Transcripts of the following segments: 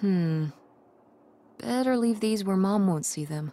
Hmm. Better leave these where Mom won't see them.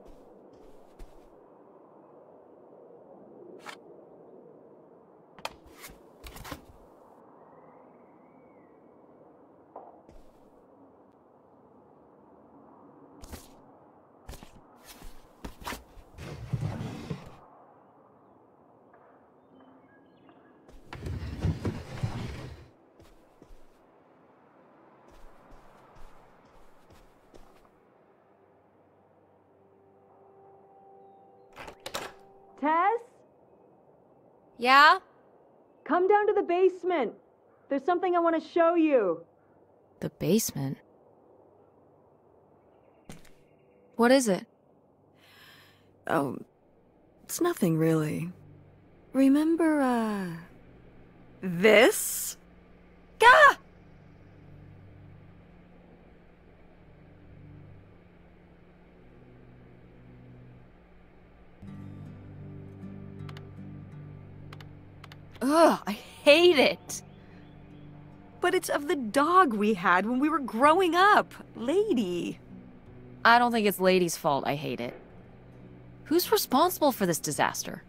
Tess, Yeah? come down to the basement. There's something I want to show you. The basement? What is it? Oh, it's nothing really. Remember, uh. This? Gah! Ugh, I hate it. But it's of the dog we had when we were growing up. Lady. I don't think it's Lady's fault I hate it. Who's responsible for this disaster?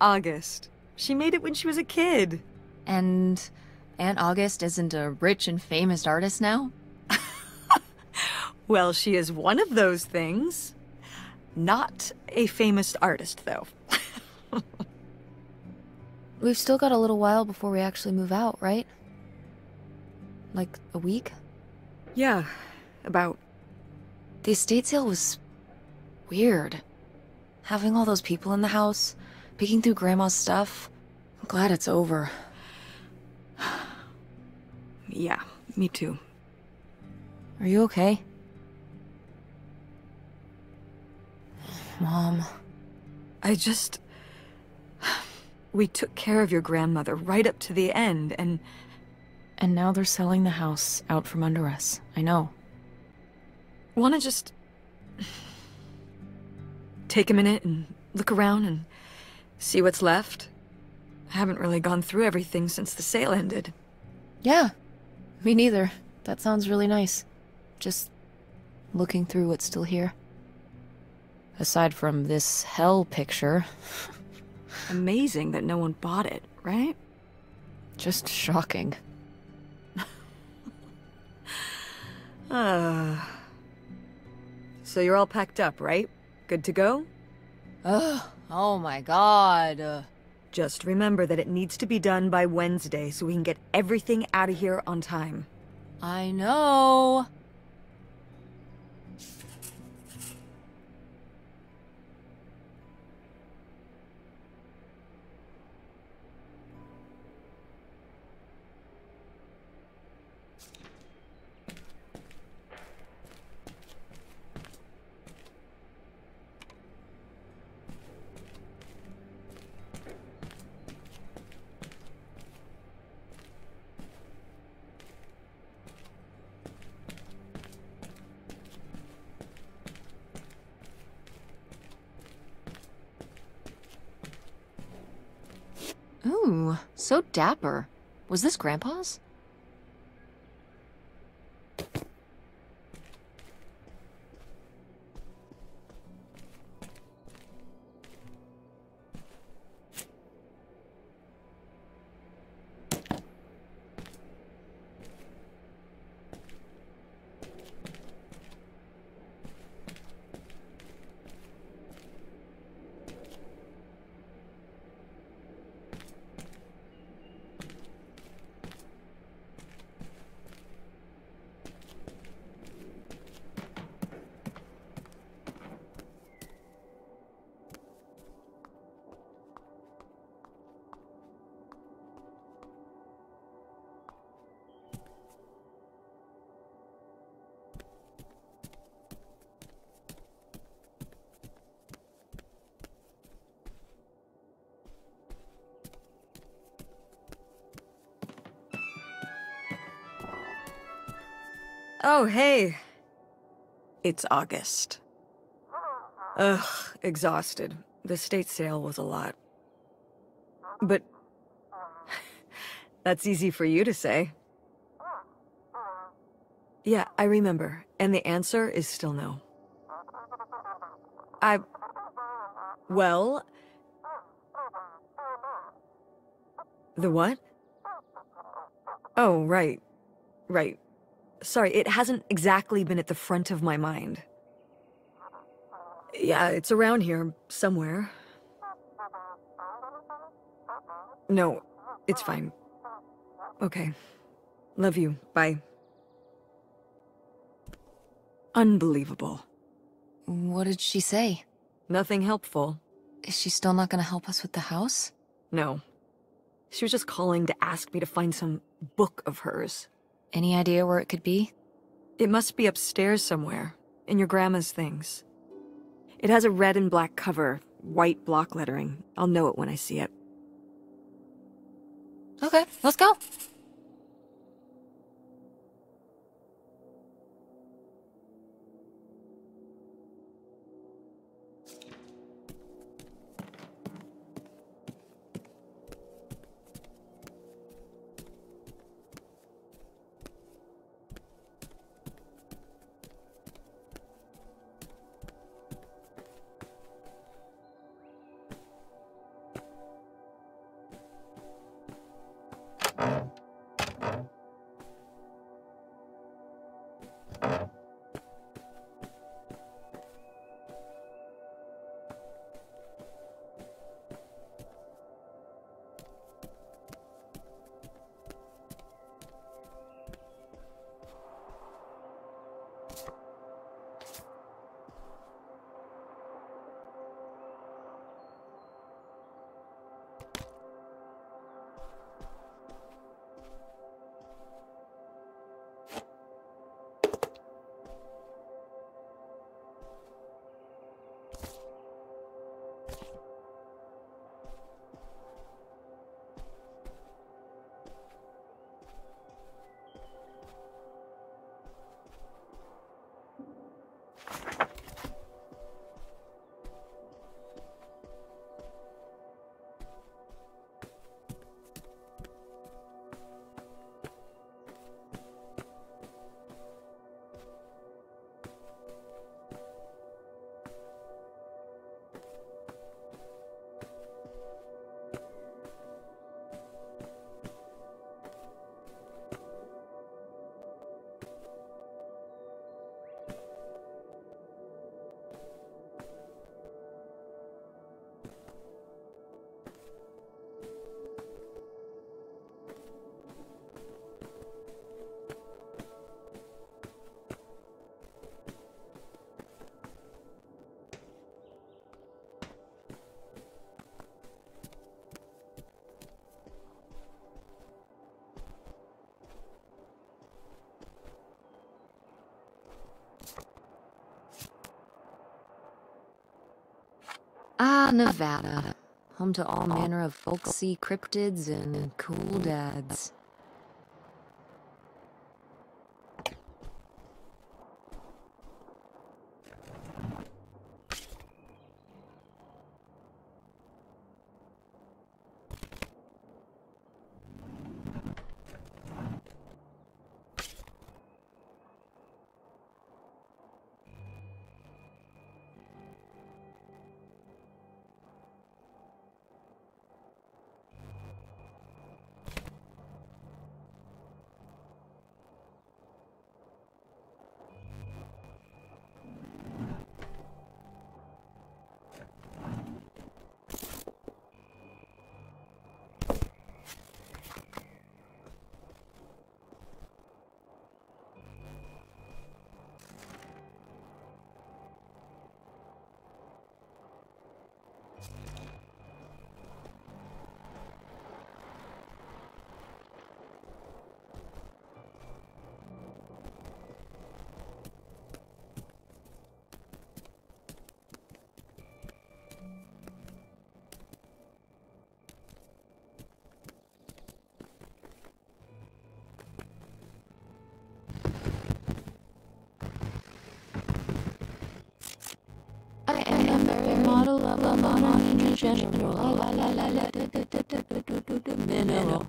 August. She made it when she was a kid. And Aunt August isn't a rich and famous artist now? Well, she is one of those things. Not a famous artist, though. We've still got a little while before we actually move out, right? Like a week? Yeah, about. The estate sale was weird. Having all those people in the house, picking through Grandma's stuff. I'm glad it's over. Yeah, me too. Are you okay? Mom. I just. We took care of your grandmother right up to the end, and And now they're selling the house out from under us. I know. want to just. take a minute and look around and see what's left. I haven't really gone through everything since the sale ended. Yeah. Me neither. That sounds really nice. Just looking through what's still here. Aside from this hell picture, Amazing that no one bought it, right? just shocking. Uh. So you're all packed up, right? Good to go? Ugh. Oh my god. Uh, Just remember that it needs to be done by Wednesday so we can get everything out of here on time. I know. So dapper. Was this Grandpa's? Oh, hey. It's August. Ugh, exhausted. The state sale was a lot. But... That's easy for you to say. Yeah, I remember. And the answer is still no. I... Well... The what? Oh, right. Right. Sorry, it hasn't exactly been at the front of my mind. Yeah, it's around here, somewhere. No, it's fine. Okay. Love you. Bye. Unbelievable. What did she say? Nothing helpful. Is she still not gonna help us with the house? No. She was just calling to ask me to find some book of hers. Any idea where it could be? It must be upstairs somewhere, in your grandma's things. It has a red and black cover, white block lettering. I'll know it when I see it. Okay, let's go. Nevada. Home to all manner of folksy cryptids and cool dads. Mineral.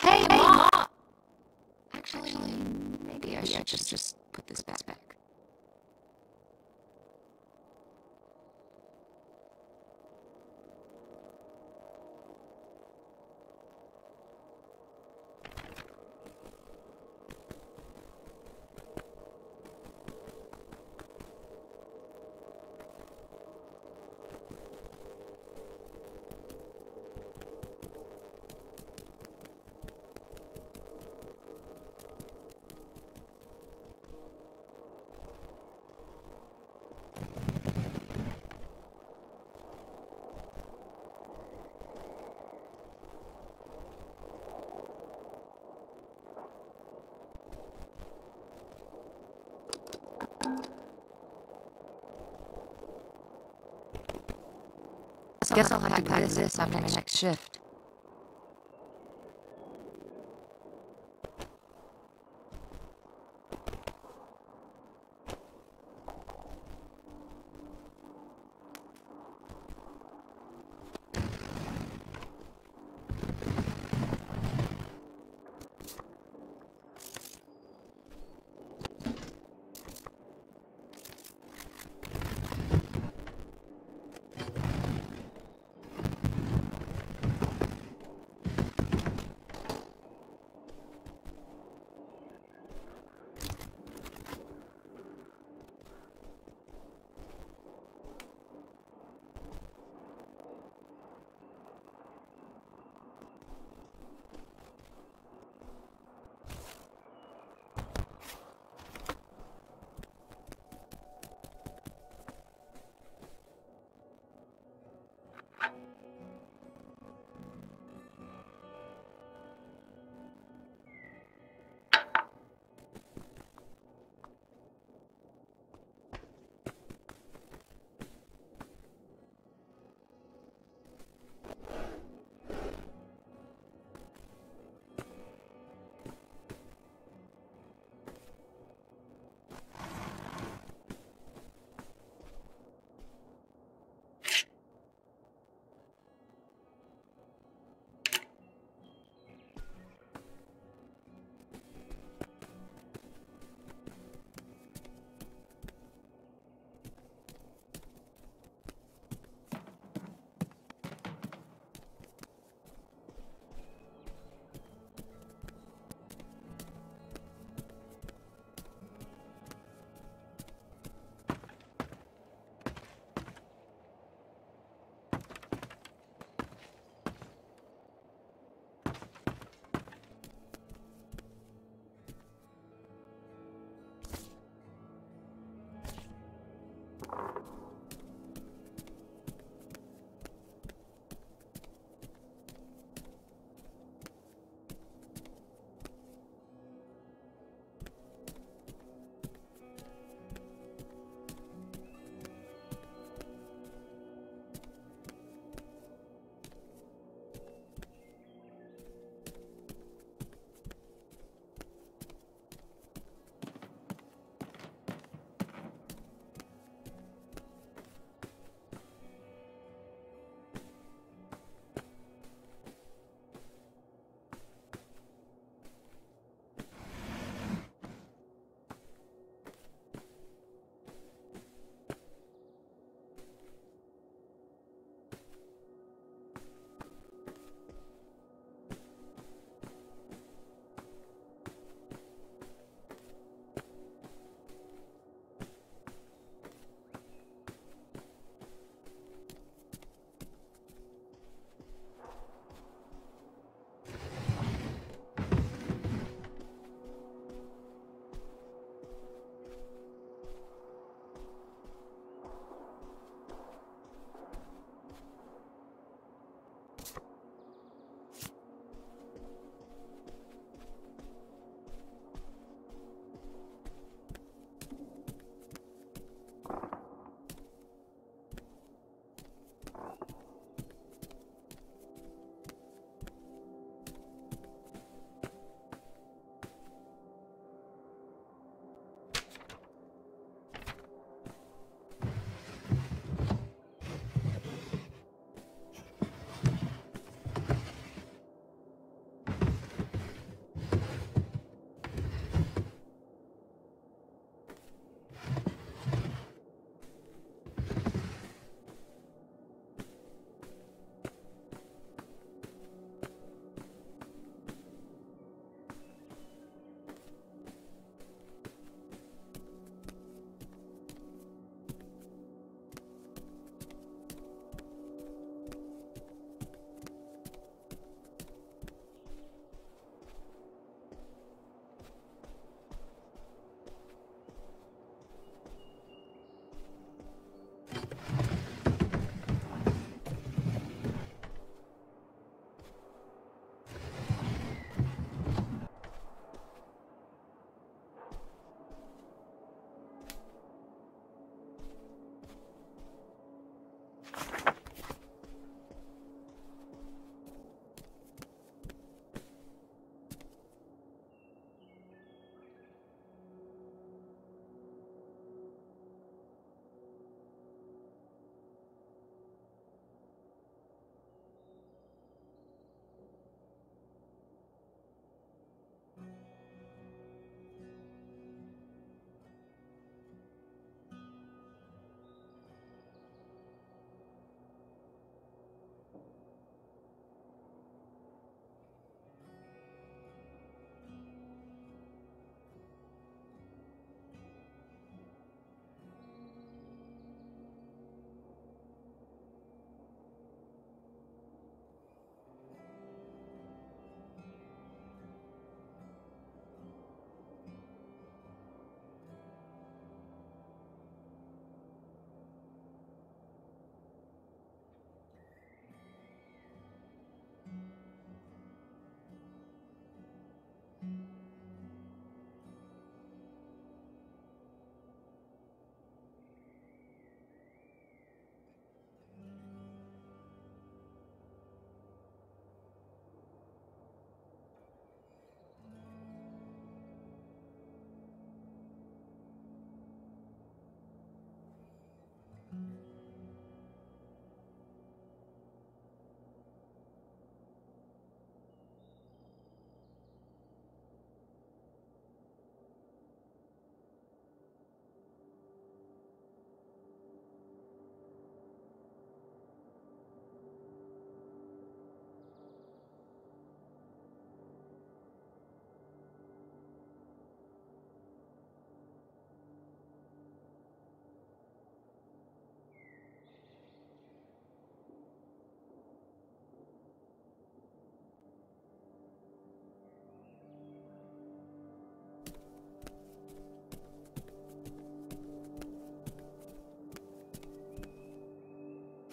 Hey, Mom! Actually, maybe I should just, just put this back. Guess I'll have to pack this after my next shift.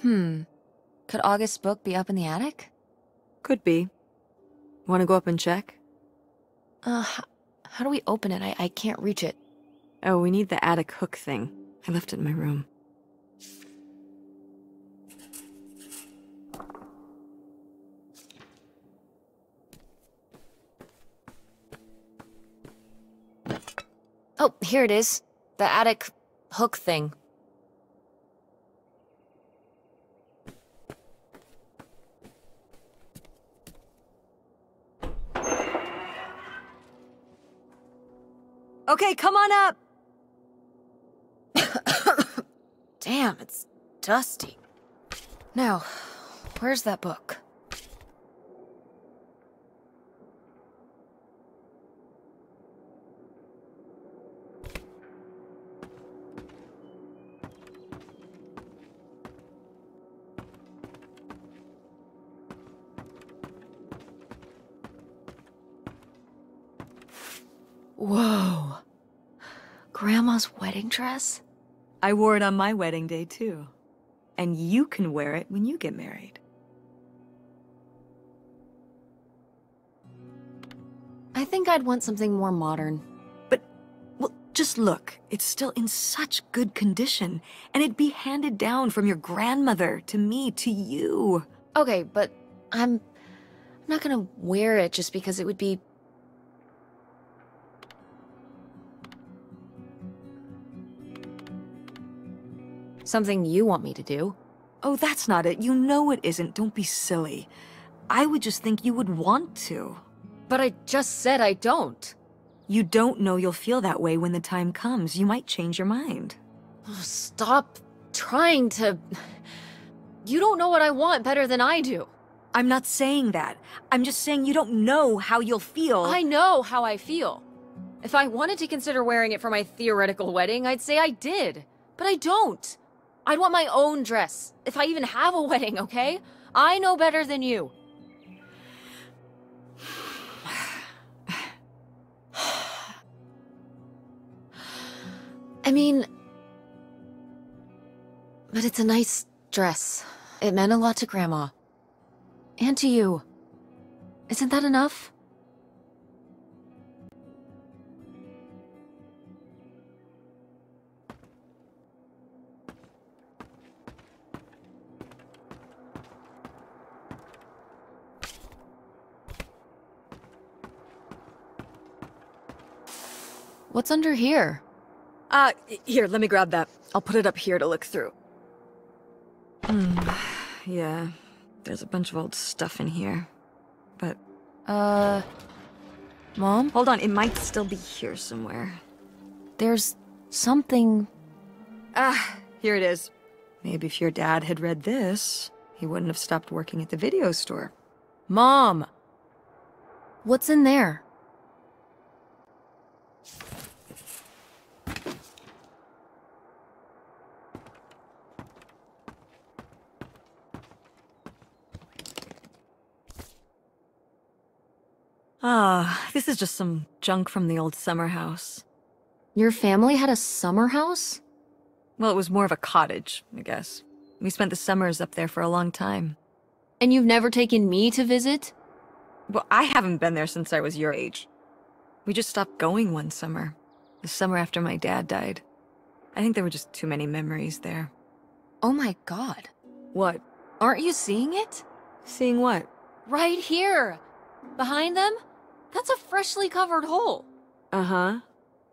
Hmm. Could August's book be up in the attic? Could be. Want to go up and check? Uh, how, how do we open it? I, I can't reach it. Oh, we need the attic hook thing. I left it in my room. Oh, here it is. The attic hook thing. Okay, come on up! Damn, it's dusty. Now, where's that book? Grandma's wedding dress? I wore it on my wedding day, too. And you can wear it when you get married. I think I'd want something more modern. But, well, just look. It's still in such good condition. And it'd be handed down from your grandmother to me to you. Okay, but I'm... I'm not gonna wear it just because it would be... Something you want me to do. Oh, that's not it. You know it isn't. Don't be silly. I would just think you would want to. But I just said I don't. You don't know you'll feel that way when the time comes. You might change your mind. Oh, Stop trying to... You don't know what I want better than I do. I'm not saying that. I'm just saying you don't know how you'll feel. I know how I feel. If I wanted to consider wearing it for my theoretical wedding, I'd say I did. But I don't. I'd want my own dress, if I even have a wedding, okay? I know better than you. I mean... But it's a nice dress. It meant a lot to Grandma. And to you. Isn't that enough? What's under here? Uh, here, let me grab that. I'll put it up here to look through. Hmm, yeah. There's a bunch of old stuff in here. But, Uh... Mom? hold on, it might still be here somewhere. There's something... Ah, here it is. Maybe if your dad had read this, he wouldn't have stopped working at the video store. Mom! What's in there? Ah, this is just some junk from the old summer house. Your family had a summer house? Well, it was more of a cottage, I guess. We spent the summers up there for a long time. And you've never taken me to visit? Well, I haven't been there since I was your age. We just stopped going one summer. The summer after my dad died. I think there were just too many memories there. Oh my god. What? Aren't you seeing it? Seeing what? Right here! Behind them? That's a freshly covered hole. Uh-huh.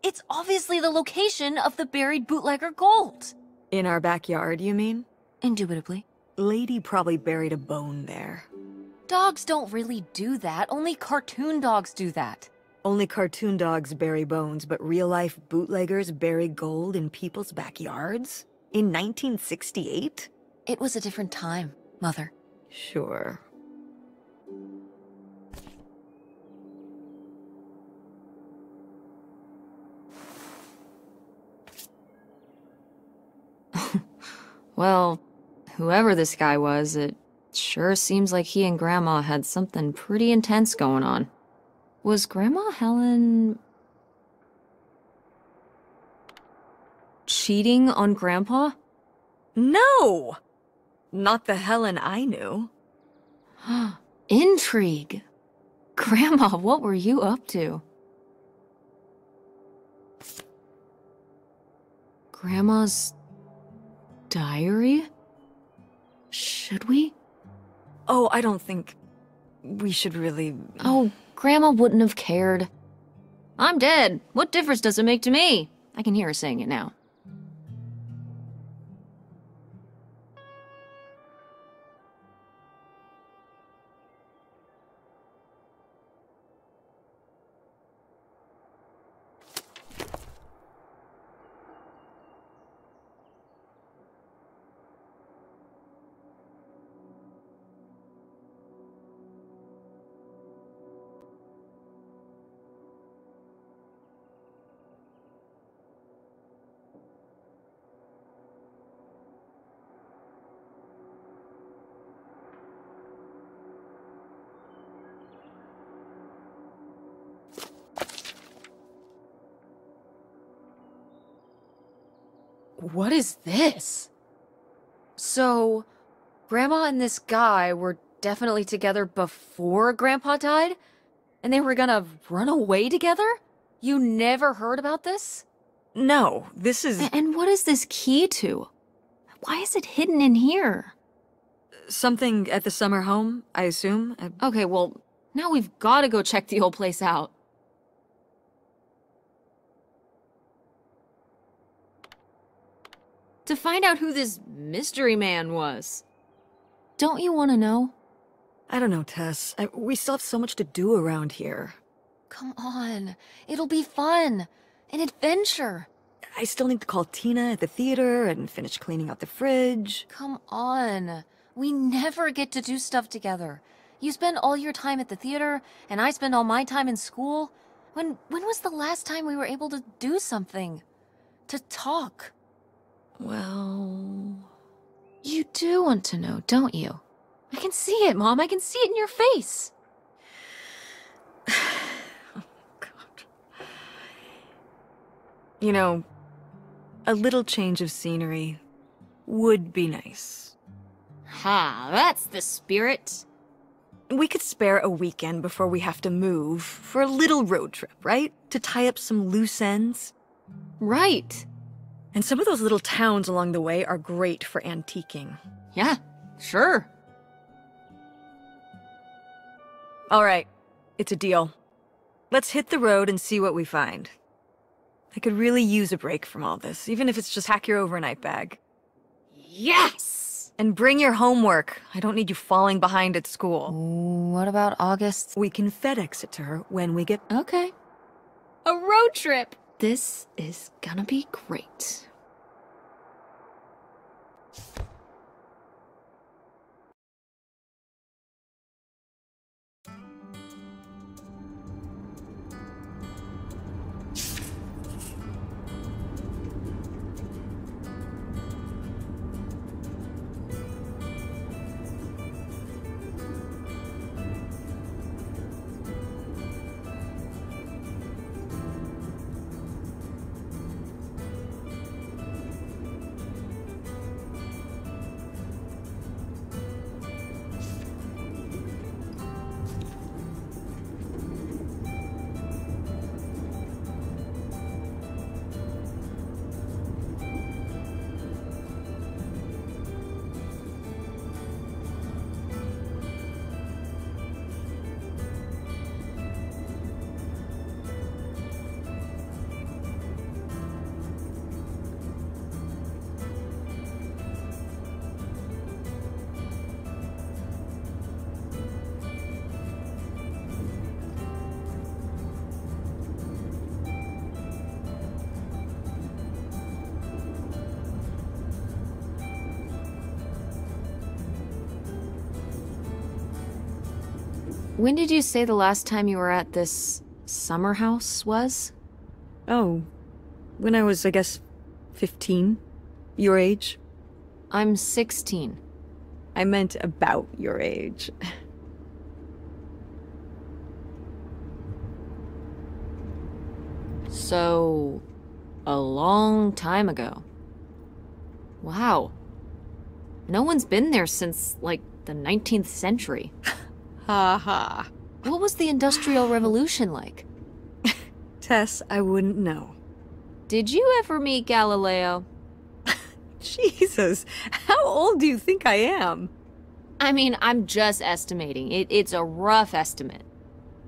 It's obviously the location of the buried bootlegger gold. In our backyard, you mean? Indubitably. Lady probably buried a bone there. Dogs don't really do that. Only cartoon dogs do that. Only cartoon dogs bury bones, but real-life bootleggers bury gold in people's backyards? In 1968? It was a different time, Mother. Sure. Well, whoever this guy was, it sure seems like he and Grandma had something pretty intense going on. Was Grandma Helen... cheating on Grandpa? No! not the Helen I knew. Intrigue. Grandma, what were you up to? Grandma's diary? Should we? Oh, I don't think we should really. Oh, Grandma wouldn't have cared. I'm dead. What difference does it make to me? I can hear her saying it now. What is this? So, Grandma and this guy were definitely together before Grandpa died? And they were gonna run away together? You never heard about this? No, this is. And what is this key to? Why is it hidden in here? Something at the summer home, I assume. I... Okay, well, now we've gotta go check the old place out. To find out who this mystery man was. Don't you want to know? I don't know, Tess. I, we still have so much to do around here. Come on. It'll be fun. An adventure. I still need to call Tina at the theater and finish cleaning out the fridge. Come on. We never get to do stuff together. You spend all your time at the theater, and I spend all my time in school. When when was the last time we were able to do something? To talk? Well... You do want to know, don't you? I can see it, Mom. I can see it in your face. oh, God. You know, a little change of scenery would be nice. Ha, that's the spirit. We could spare a weekend before we have to move for a little road trip, right? To tie up some loose ends. Right. And some of those little towns along the way are great for antiquing. Yeah, sure. All right, it's a deal. Let's hit the road and see what we find. I could really use a break from all this, even if it's just hack your overnight bag. Yes! And bring your homework. I don't need you falling behind at school. What about August? We can FedEx it to her when we get... Okay. A road trip! This is gonna be great. When did you say the last time you were at this summer house was? Oh, when I was, I guess, 15. Your age? I'm 16. I meant about your age. so, a long time ago. Wow. No one's been there since, like, the 19th century. Ha ha. What was the Industrial Revolution like? Tess, I wouldn't know. Did you ever meet Galileo? Jesus, how old do you think I am? I mean, I'm just estimating. It, it's a rough estimate.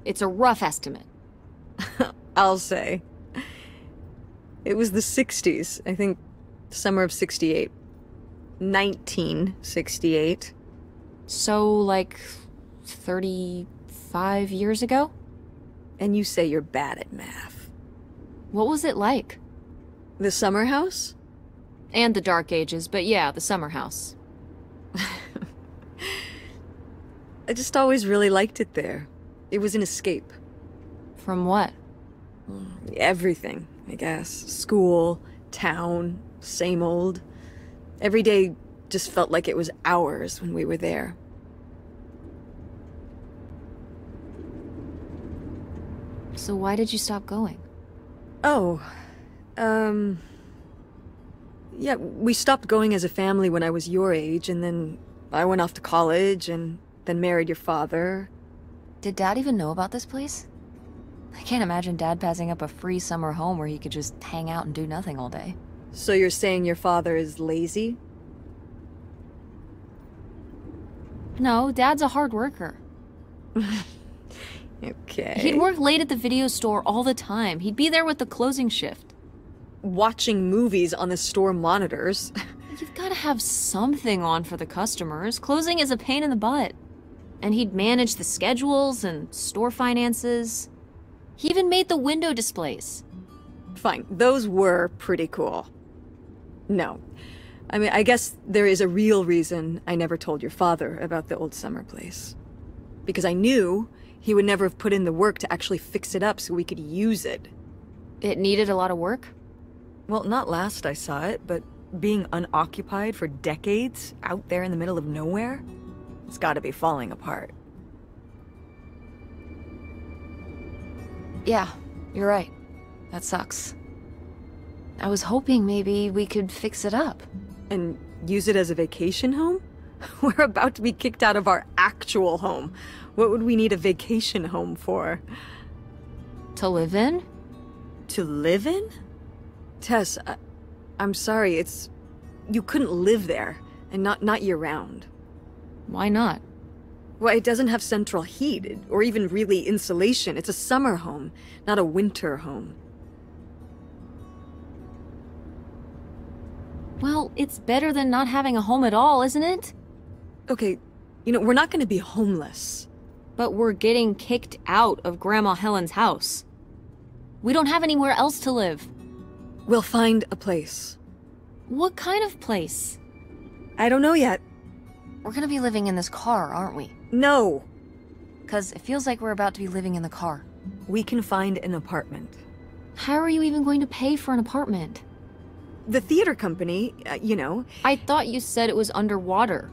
It's a rough estimate. I'll say. It was the 60s, I think summer of 68. 1968. So, like, 35 years ago? And you say you're bad at math. What was it like? The summer house? And the Dark Ages, but yeah, the summer house. I just always really liked it there. It was an escape. From what? Everything, I guess. School, town, same old. Every day just felt like it was hours when we were there. So why did you stop going? Oh, um. Yeah, we stopped going as a family when I was your age, and then I went off to college and then married your father. Did Dad even know about this place? I can't imagine Dad passing up a free summer home where he could just hang out and do nothing all day. So you're saying your father is lazy? No, Dad's a hard worker. Okay. He'd work late at the video store all the time. He'd be there with the closing shift. watching movies on the store monitors. You've got to have something on for the customers. Closing is a pain in the butt. And he'd manage the schedules and store finances. He even made the window displays. Fine, those were pretty cool. No. I mean, I guess there is a real reason I never told your father about the old summer place. Because I knew he would never have put in the work to actually fix it up so we could use it. It needed a lot of work. Well, not last I saw it, but being unoccupied for decades out there in the middle of nowhere, it's gotta be falling apart. Yeah, you're right. That sucks. I was hoping maybe we could fix it up. And use it as a vacation home? We're about to be kicked out of our actual home. What would we need a vacation home for? To live in? To live in? Tess, I, I'm sorry, it's... You couldn't live there, and not, not year-round. Why not? Well, it doesn't have central heat, or even really insulation. It's a summer home, not a winter home. Well, it's better than not having a home at all, isn't it? Okay, you know, we're not gonna be homeless. But we're getting kicked out of Grandma Helen's house. We don't have anywhere else to live. We'll find a place. What kind of place? I don't know yet. We're gonna be living in this car, aren't we? No! Because it feels like we're about to be living in the car. We can find an apartment. How are you even going to pay for an apartment? The theater company, uh, you know, I thought you said it was underwater.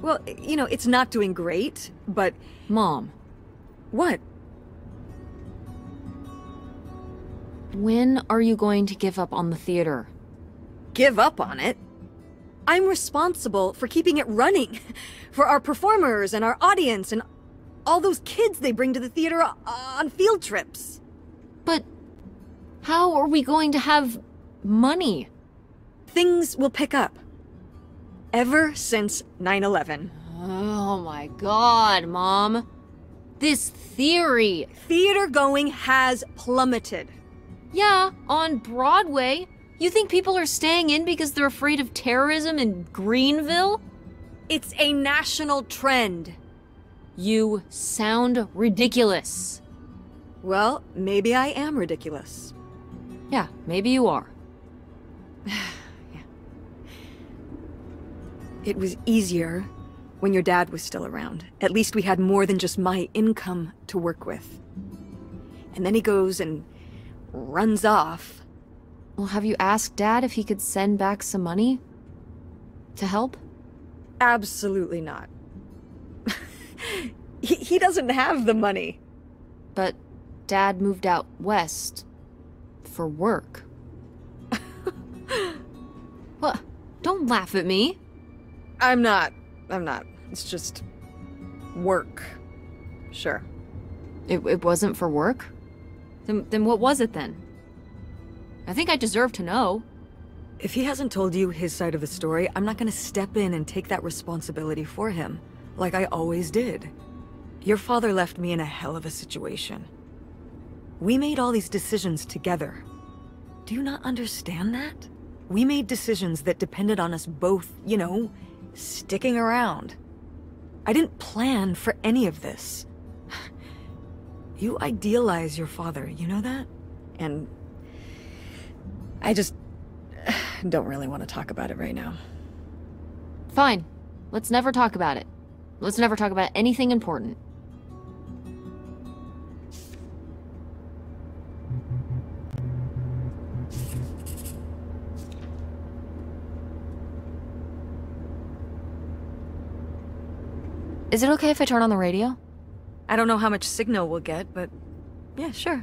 Well, you know, it's not doing great, but Mom, what? when are you going to give up on the theater? Give up on it? I'm responsible for keeping it running. For our performers and our audience and all those kids they bring to the theater on field trips. But how are we going to have money? Things will pick up. Ever since 9 11. Oh my god, Mom. This theory. Theater going has plummeted. Yeah, on Broadway. You think people are staying in because they're afraid of terrorism in Greenville? It's a national trend. You sound ridiculous. Well, maybe I am ridiculous. Yeah, maybe you are. It was easier when your dad was still around. At least we had more than just my income to work with. And then he goes and runs off. Well, have you asked Dad if he could send back some money? To help? Absolutely not. he, he doesn't have the money. But Dad moved out west for work. what? Don't laugh at me. I'm not. I'm not. It's just work. Sure. It, it wasn't for work? Then, then what was it then? I think I deserve to know. If he hasn't told you his side of the story, I'm not gonna step in and take that responsibility for him, like I always did. Your father left me in a hell of a situation. We made all these decisions together. Do you not understand that? We made decisions that depended on us both, you know, sticking around. I didn't plan for any of this. You idealize your father, you know that? And I just don't really want to talk about it right now. Fine. Let's never talk about it. Let's never talk about anything important. Is it okay if I turn on the radio? I don't know how much signal we'll get, but yeah, sure.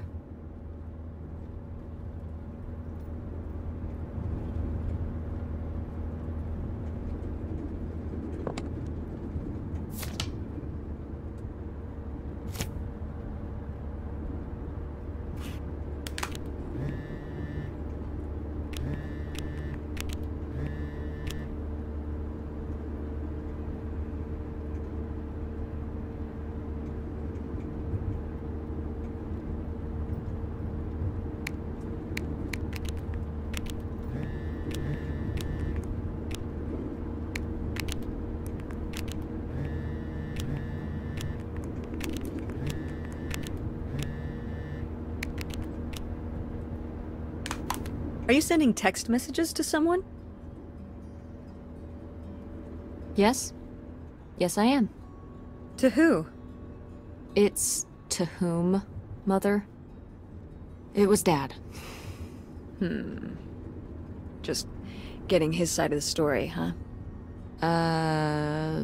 Are you sending text messages to someone? Yes? Yes, I am. To who? It's to whom, Mother? It was Dad. Hmm. Just getting his side of the story, huh? Uh.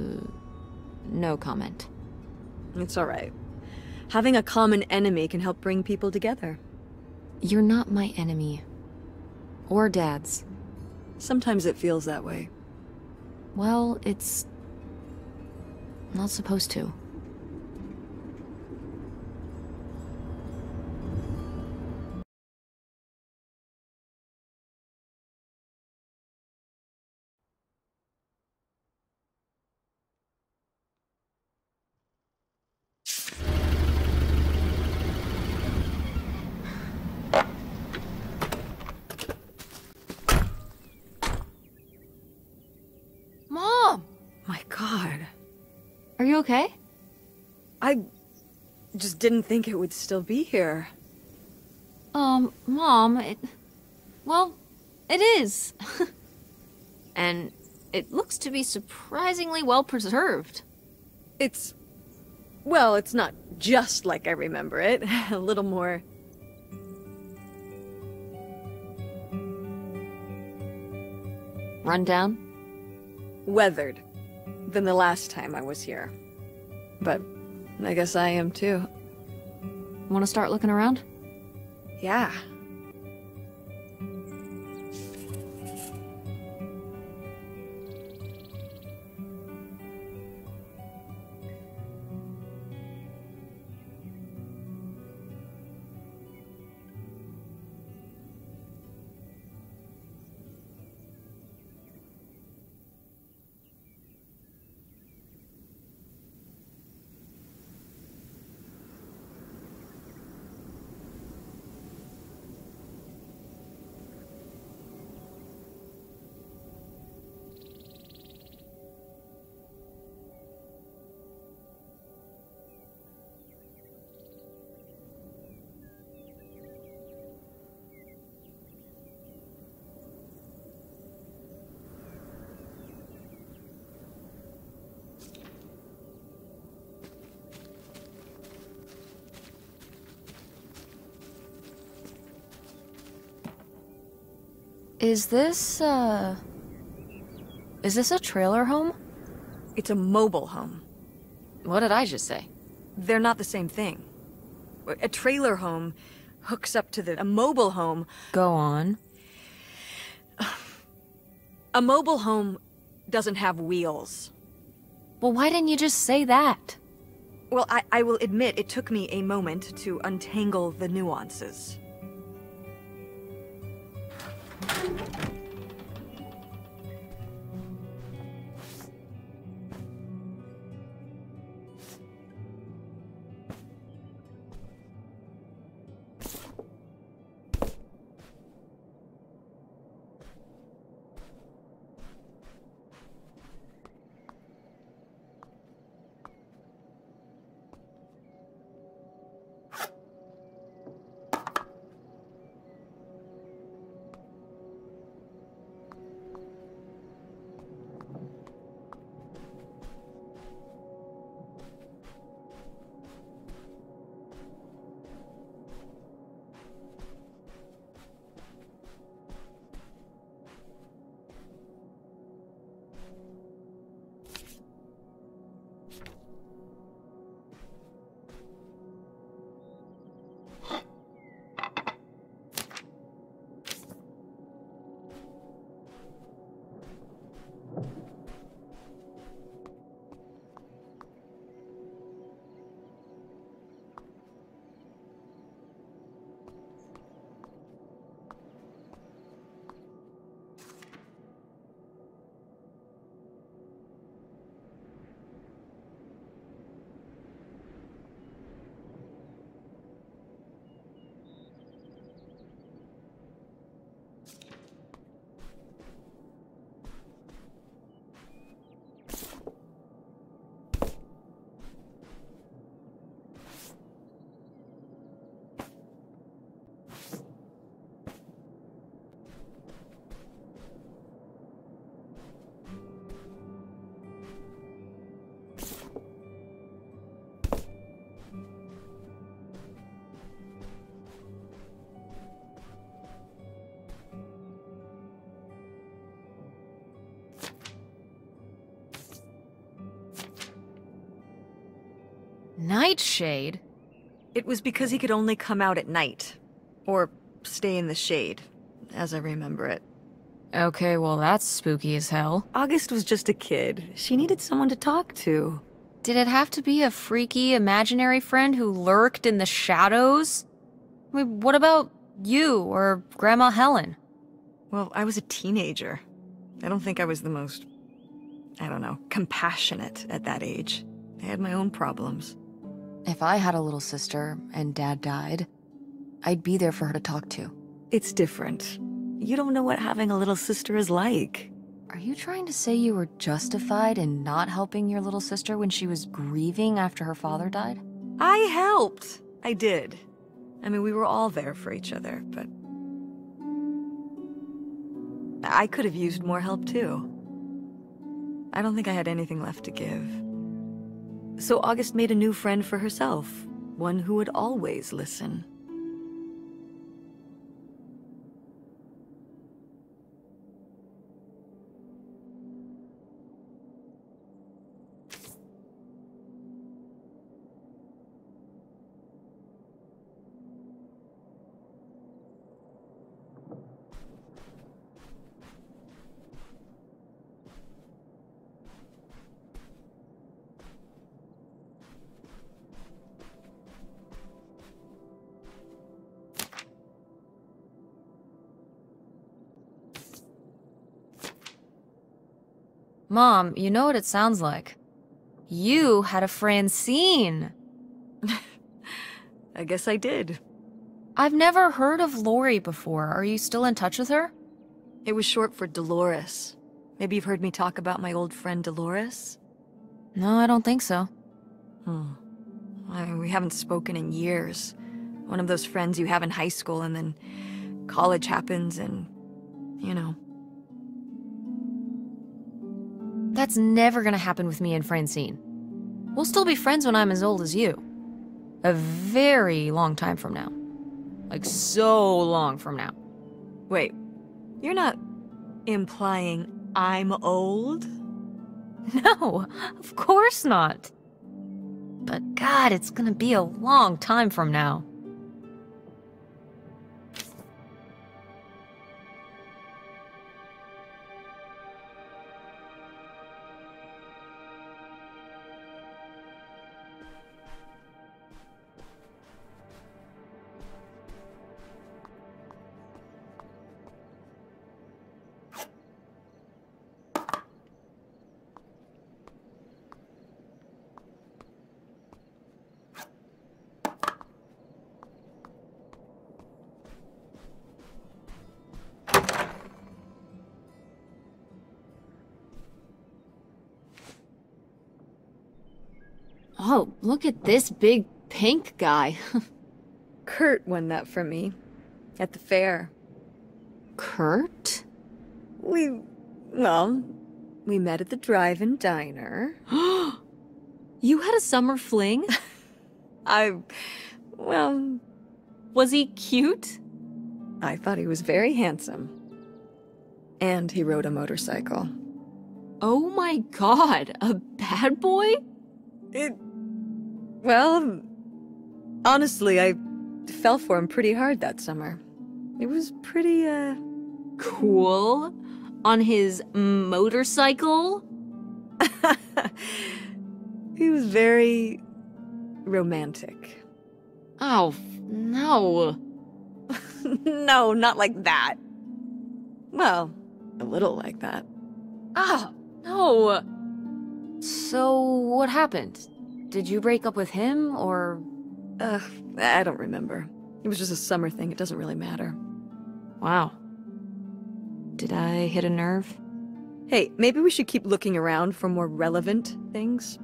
No comment. It's alright. Having a common enemy can help bring people together. You're not my enemy. Or Dad's. Sometimes it feels that way. Well, it's. not supposed to. Just didn't think it would still be here. Um, Mom, it. Well, it is. and it looks to be surprisingly well preserved. It's. Well, it's not just like I remember it. A little more. Rundown? weathered than the last time I was here. But I guess I am too. Want to start looking around? Yeah. Is this, uh. Is this a trailer home? It's a mobile home. What did I just say? They're not the same thing. A trailer home hooks up to the a mobile home. Go on. A mobile home doesn't have wheels. Well, why didn't you just say that? Well, I, I will admit it took me a moment to untangle the nuances. Thank you. Nightshade? It was because he could only come out at night. Or stay in the shade, as I remember it. Okay, well that's spooky as hell. August was just a kid. She needed someone to talk to. Did it have to be a freaky imaginary friend who lurked in the shadows? I mean, what about you or Grandma Helen? Well, I was a teenager. I don't think I was the most, I don't know, compassionate at that age. I had my own problems. If I had a little sister and dad died, I'd be there for her to talk to. It's different. You don't know what having a little sister is like. Are you trying to say you were justified in not helping your little sister when she was grieving after her father died? I helped. I did. I mean, we were all there for each other, but... I could have used more help, too. I don't think I had anything left to give. So August made a new friend for herself, one who would always listen. Mom, you know what it sounds like. You had a Francine. I guess I did. I've never heard of Lori before. Are you still in touch with her? It was short for Dolores. Maybe you've heard me talk about my old friend Dolores? No, I don't think so. Hmm. I mean, we haven't spoken in years. One of those friends you have in high school and then college happens and, you know. That's never gonna happen with me and Francine. We'll still be friends when I'm as old as you. A very long time from now. Like, so long from now. Wait, you're not implying I'm old? No, of course not. But God, it's gonna be a long time from now. Look at this big pink guy. Kurt won that for me. At the fair. Kurt? We... well... We met at the drive-in diner. you had a summer fling? I... well... Was he cute? I thought he was very handsome. And he rode a motorcycle. Oh my god, a bad boy? It... Well... Honestly, I fell for him pretty hard that summer. It was pretty, uh... Cool. On his motorcycle? he was very... romantic. Oh, no. no, not like that. Well, a little like that. Ah, no. So, what happened? Did you break up with him, or... Ugh, I don't remember. It was just a summer thing, it doesn't really matter. Wow. Did I hit a nerve? Hey, maybe we should keep looking around for more relevant things?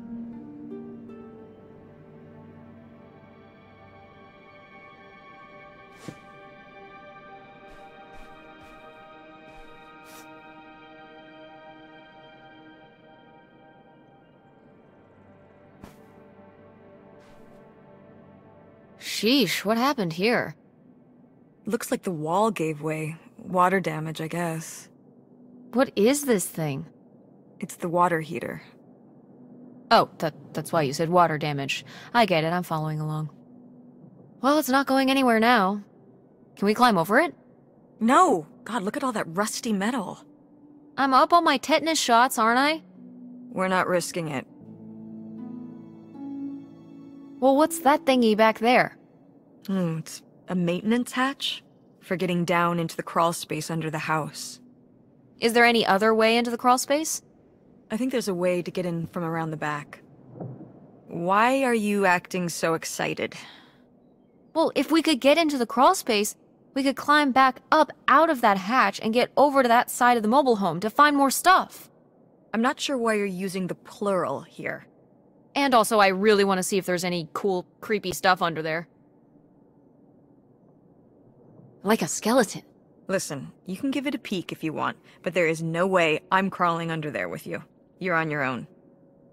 Sheesh, what happened here? Looks like the wall gave way. Water damage, I guess. What is this thing? It's the water heater. Oh, that, that's why you said water damage. I get it, I'm following along. Well, it's not going anywhere now. Can we climb over it? No! God, look at all that rusty metal. I'm up on my tetanus shots, aren't I? We're not risking it. Well, what's that thingy back there? Hmm, it's a maintenance hatch? For getting down into the crawl space under the house. Is there any other way into the crawl space? I think there's a way to get in from around the back. Why are you acting so excited? Well, if we could get into the crawl space, we could climb back up out of that hatch and get over to that side of the mobile home to find more stuff. I'm not sure why you're using the plural here. And also, I really want to see if there's any cool, creepy stuff under there. Like a skeleton. Listen, you can give it a peek if you want, but there is no way I'm crawling under there with you. You're on your own.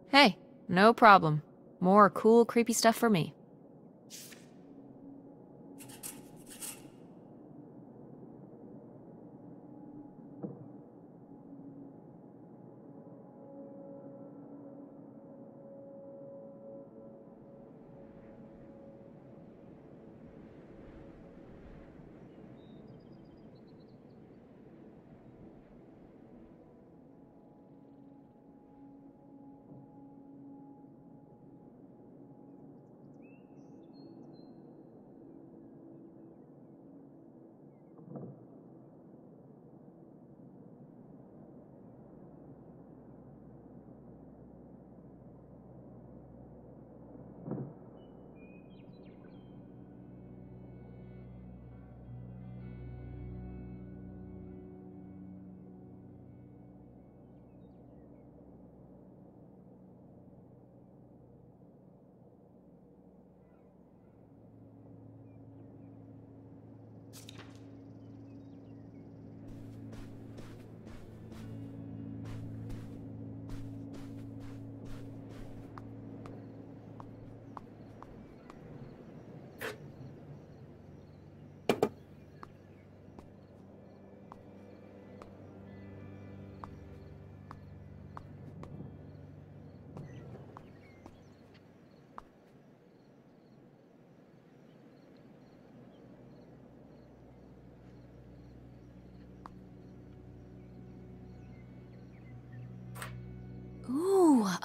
Hey, no problem. More cool, creepy stuff for me.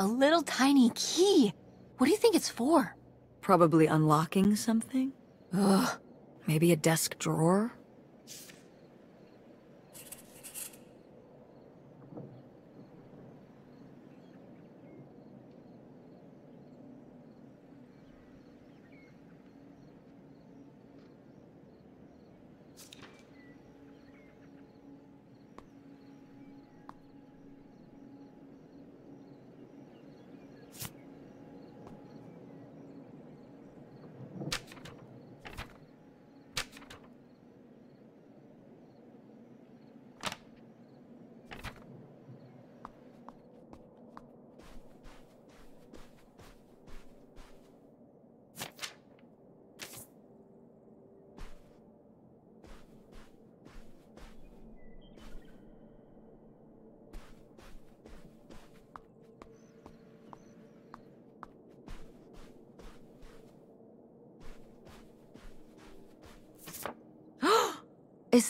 A little tiny key. What do you think it's for? Probably unlocking something? Ugh. Maybe a desk drawer?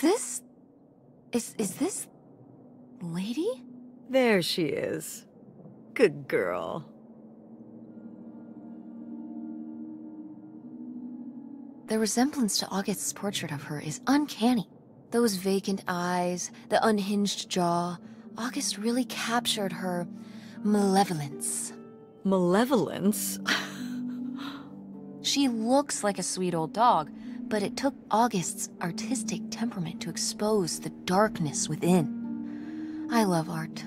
This... Is, is this... Lady? There she is. Good girl. The resemblance to August's portrait of her is uncanny. Those vacant eyes, the unhinged jaw. August really captured her malevolence. Malevolence? She looks like a sweet old dog, but it took August's artistic temperament to expose the darkness within. I love art.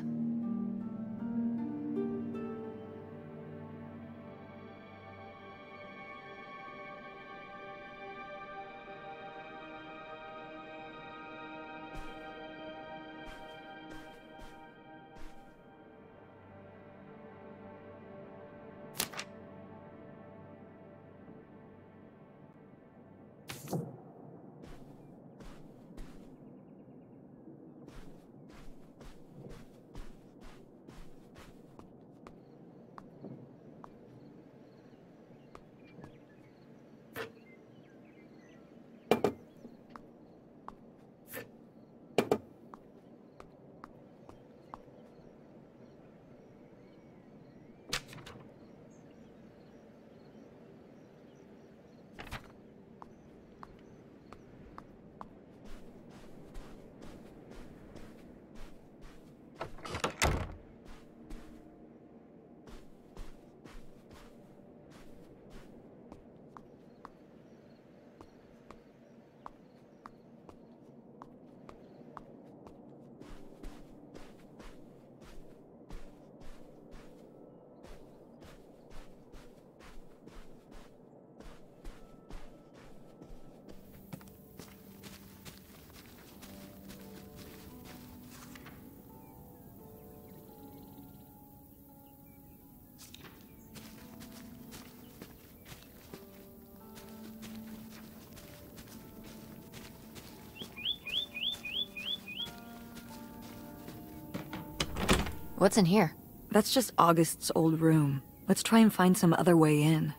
What's in here? That's just August's old room. Let's try and find some other way in.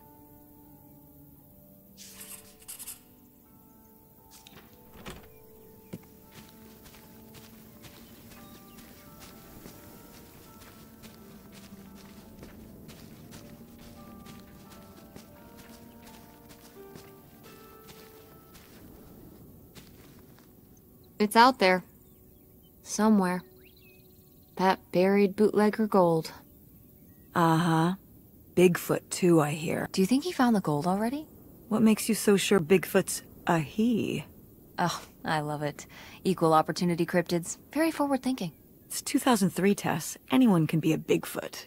It's out there. Somewhere. That buried bootlegger gold. Uh-huh. Bigfoot, too, I hear. Do you think he found the gold already? What makes you so sure Bigfoot's a he? Oh, I love it. Equal opportunity cryptids. Very forward thinking. It's 2003, Tess. Anyone can be a Bigfoot.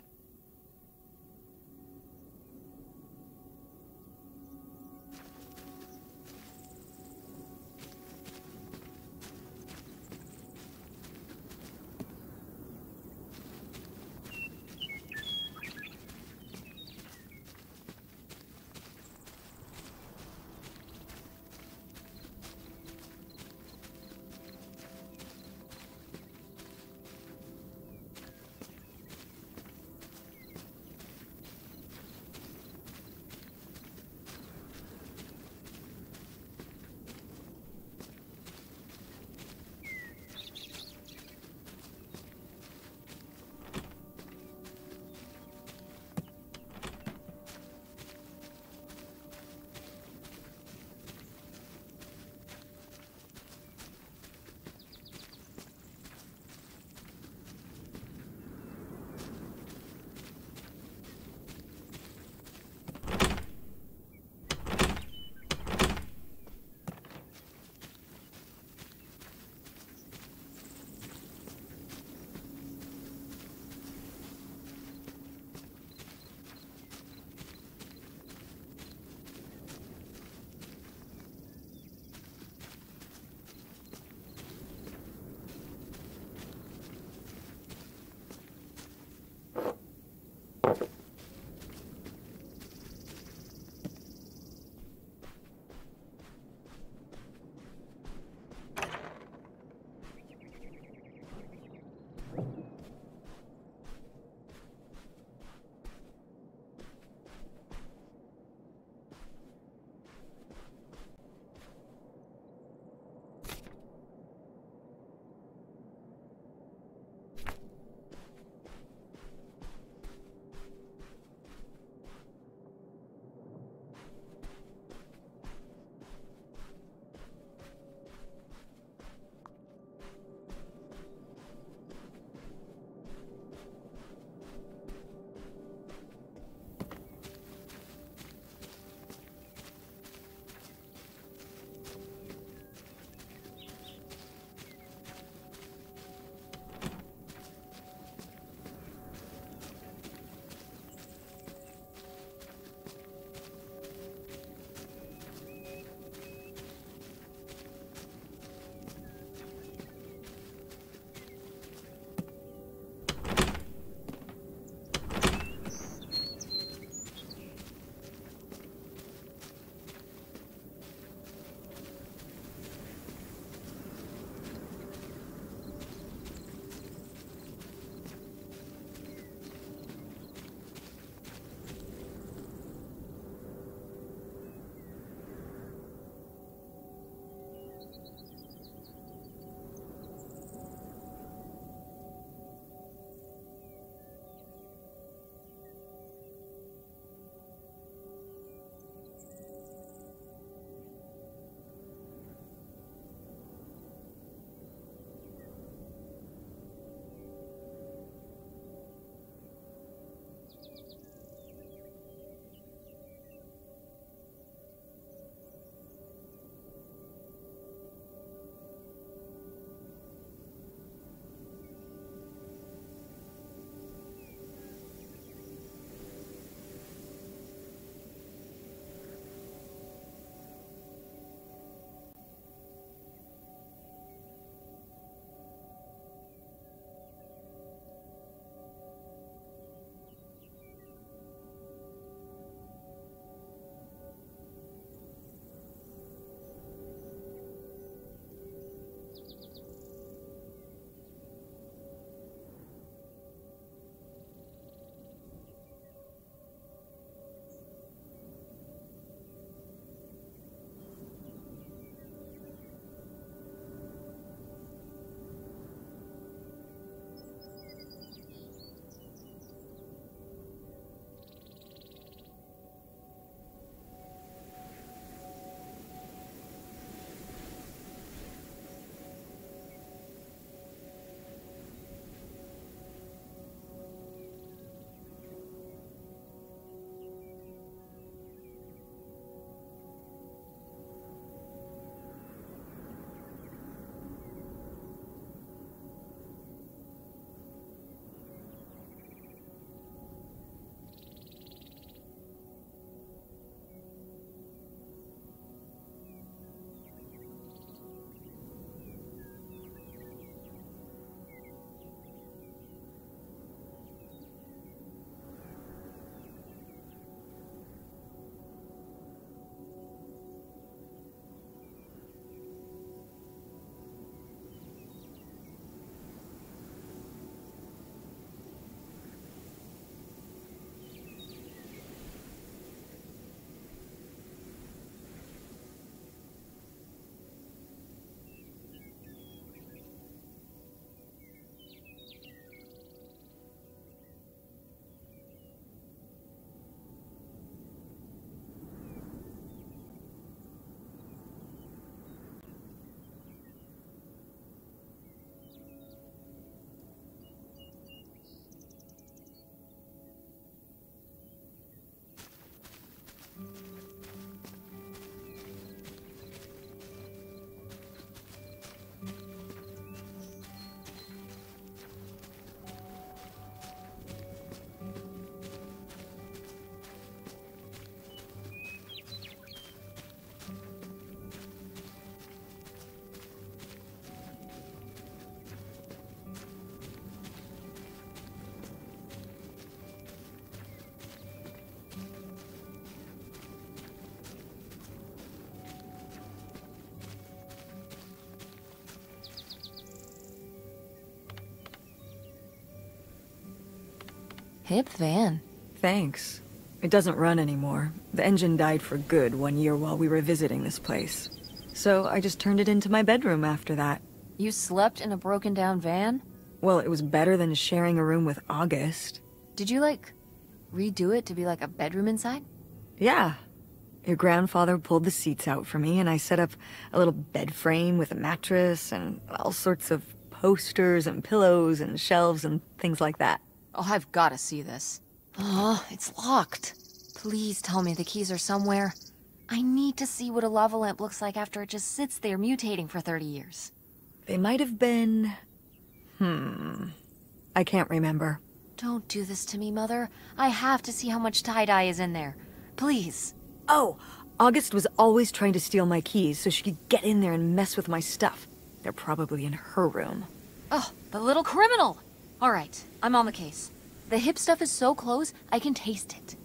Hip van. Thanks. It doesn't run anymore. The engine died for good one year while we were visiting this place. So I just turned it into my bedroom after that. You slept in a broken down van? Well, it was better than sharing a room with August. Did you, like, redo it to be like a bedroom inside? Yeah. Your grandfather pulled the seats out for me, and I set up a little bed frame with a mattress and all sorts of posters and pillows and shelves and things like that. Oh, I've gotta see this. Oh, it's locked. Please tell me the keys are somewhere. I need to see what a lava lamp looks like after it just sits there mutating for 30 years. They might have been... Hmm... I can't remember. Don't do this to me, Mother. I have to see how much tie-dye is in there. Please. Oh, August was always trying to steal my keys so she could get in there and mess with my stuff. They're probably in her room. Oh, the little criminal! All right, I'm on the case. The hip stuff is so close, I can taste it.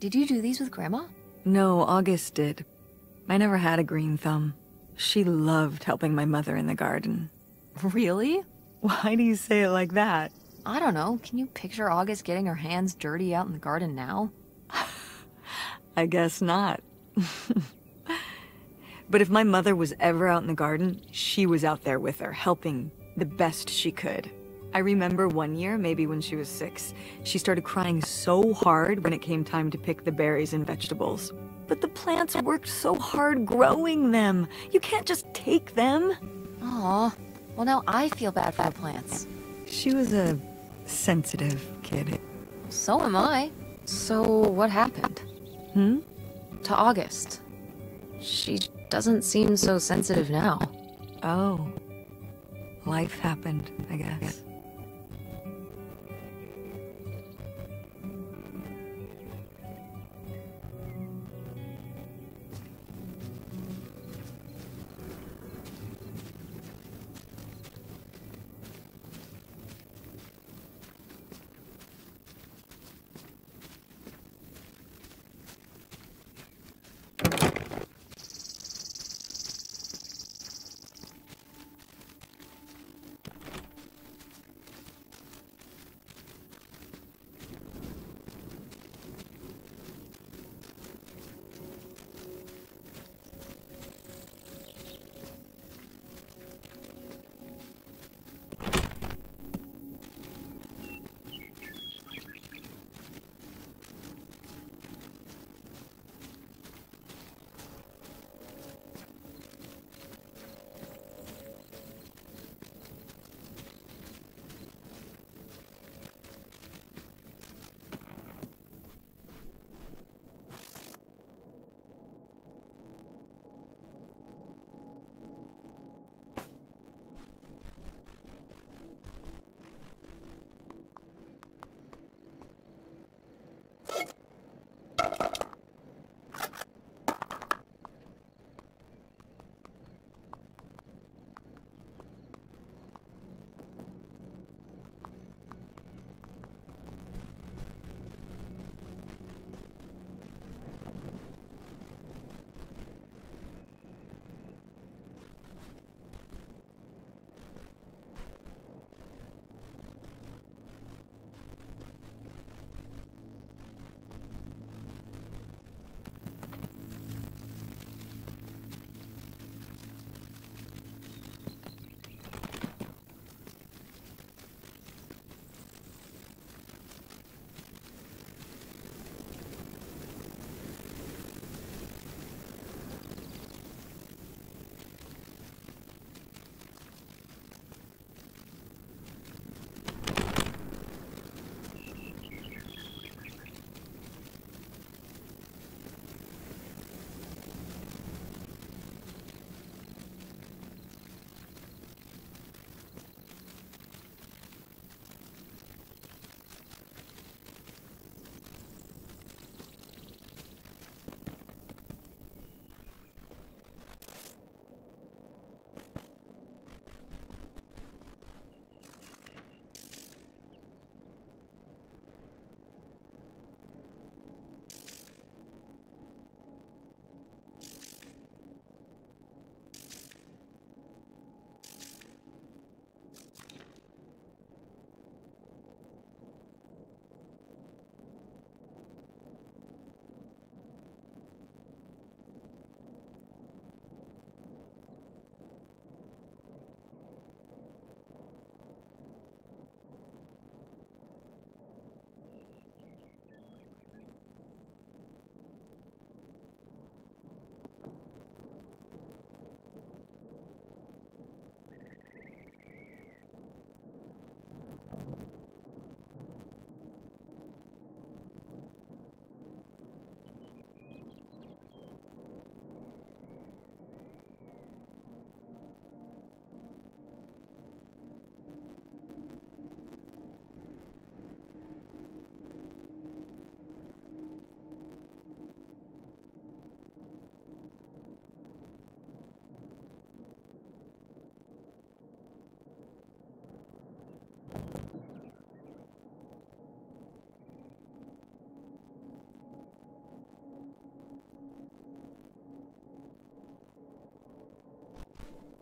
Did you do these with Grandma? No, August did. I never had a green thumb. She loved helping my mother in the garden. Really? Why do you say it like that? I don't know. Can you picture August getting her hands dirty out in the garden now? I guess not. but if my mother was ever out in the garden, she was out there with her, helping the best she could. I remember one year, maybe when she was six, she started crying so hard when it came time to pick the berries and vegetables. But the plants worked so hard growing them. You can't just take them. Aw. Well, now I feel bad for the plants. She was a sensitive kid. So am I. So what happened? Hmm? To August. She doesn't seem so sensitive now. Oh. Life happened, I guess.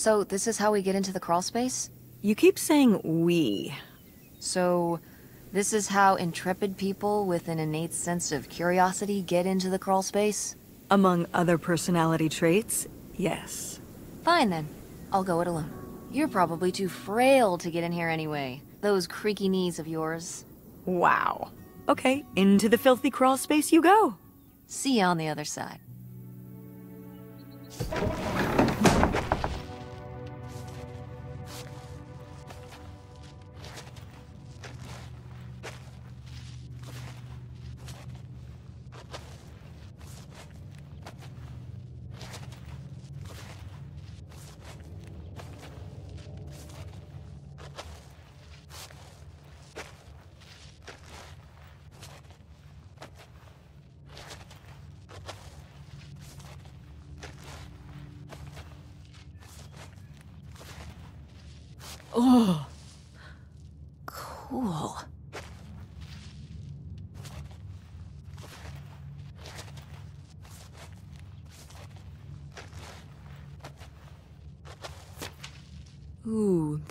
So, this is how we get into the crawl space? You keep saying we. So, this is how intrepid people with an innate sense of curiosity get into the crawl space? Among other personality traits, yes. Fine then. I'll go it alone. You're probably too frail to get in here anyway. Those creaky knees of yours. Wow. Okay, into the filthy crawl space you go. See you on the other side.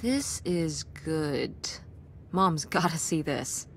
This is good. Mom's gotta see this.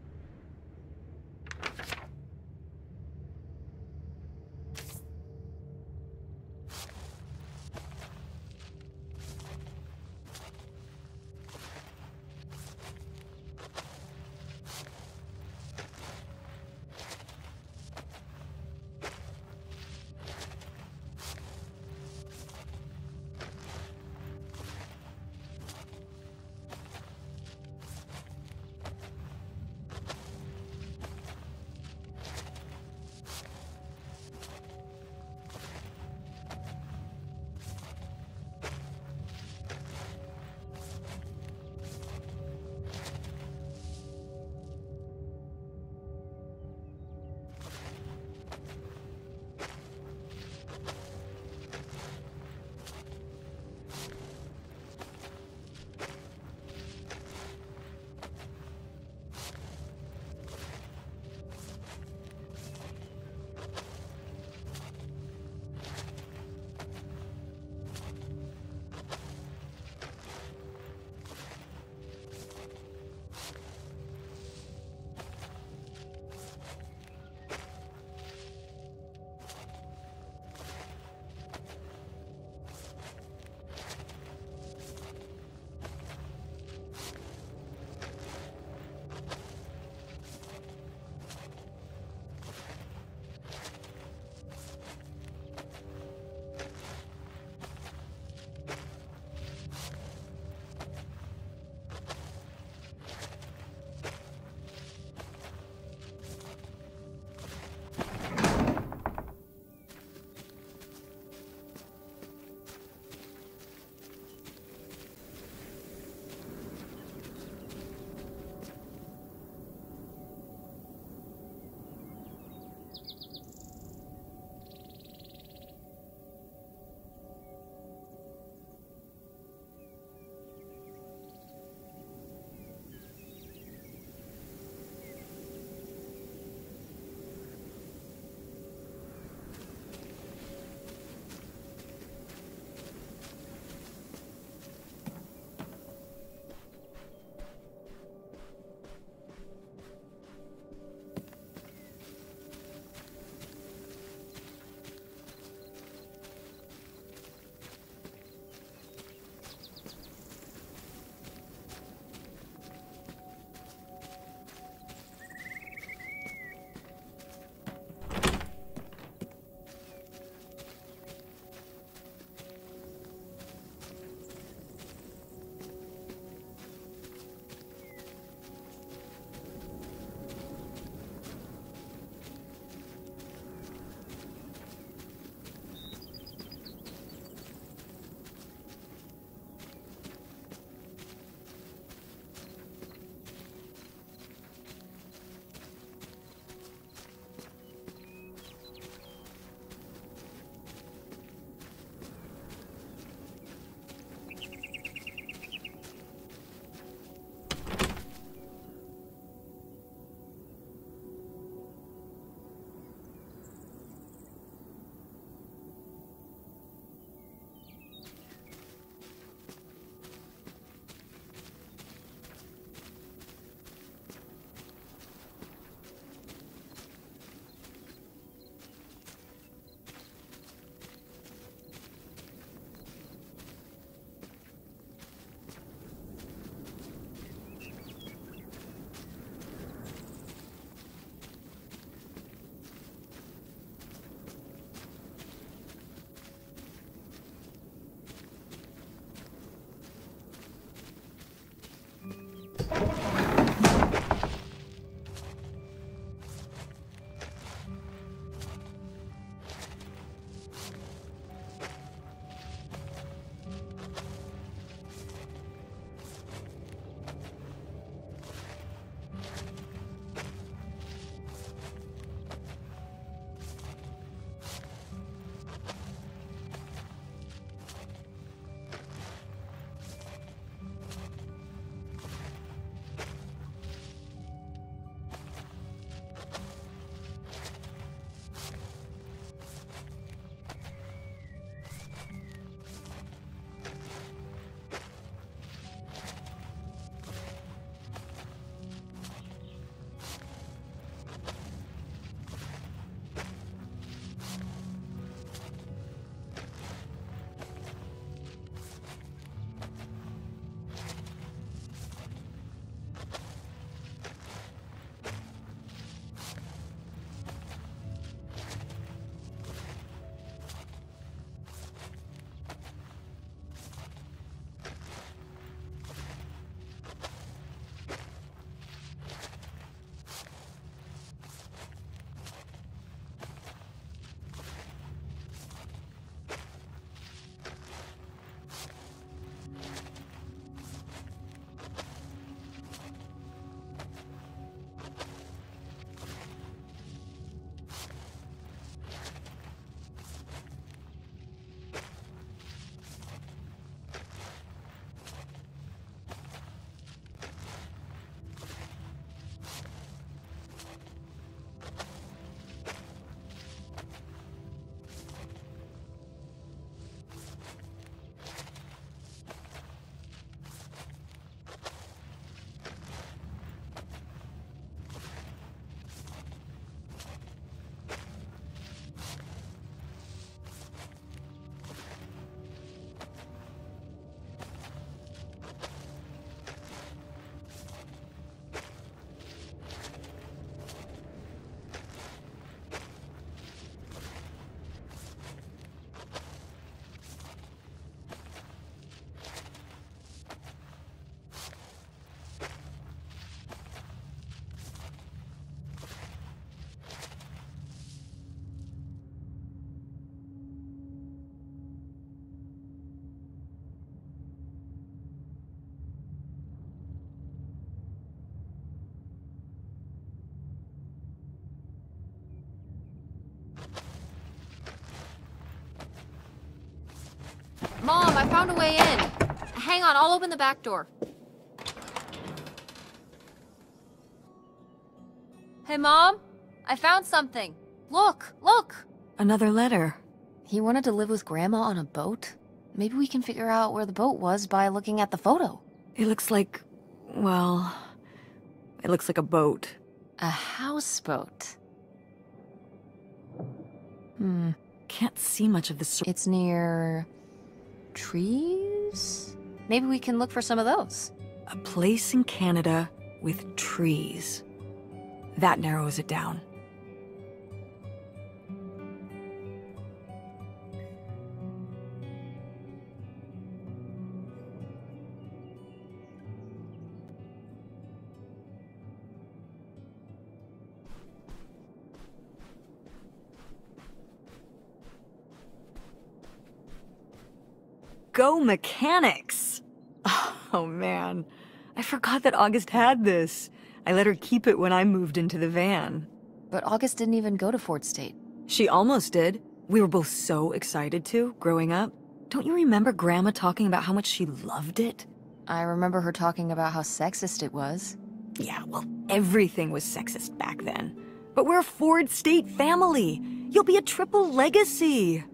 Found a way in. Hang on, I'll open the back door. Hey, Mom? I found something. Look, look! Another letter. He wanted to live with Grandma on a boat? Maybe we can figure out where the boat was by looking at the photo. It looks like, well, it looks like a boat. A houseboat. Hmm. Can't see much of the sur- It's near... trees? Maybe we can look for some of those. A place in Canada with trees. That narrows it down. Go mechanics! Oh man, I forgot that August had this. I let her keep it when I moved into the van. But August didn't even go to Fort State. She almost did. We were both so excited to, growing up. Don't you remember Grandma talking about how much she loved it? I remember her talking about how sexist it was. Yeah, well, everything was sexist back then. But we're a Ford State family. You'll be a triple legacy.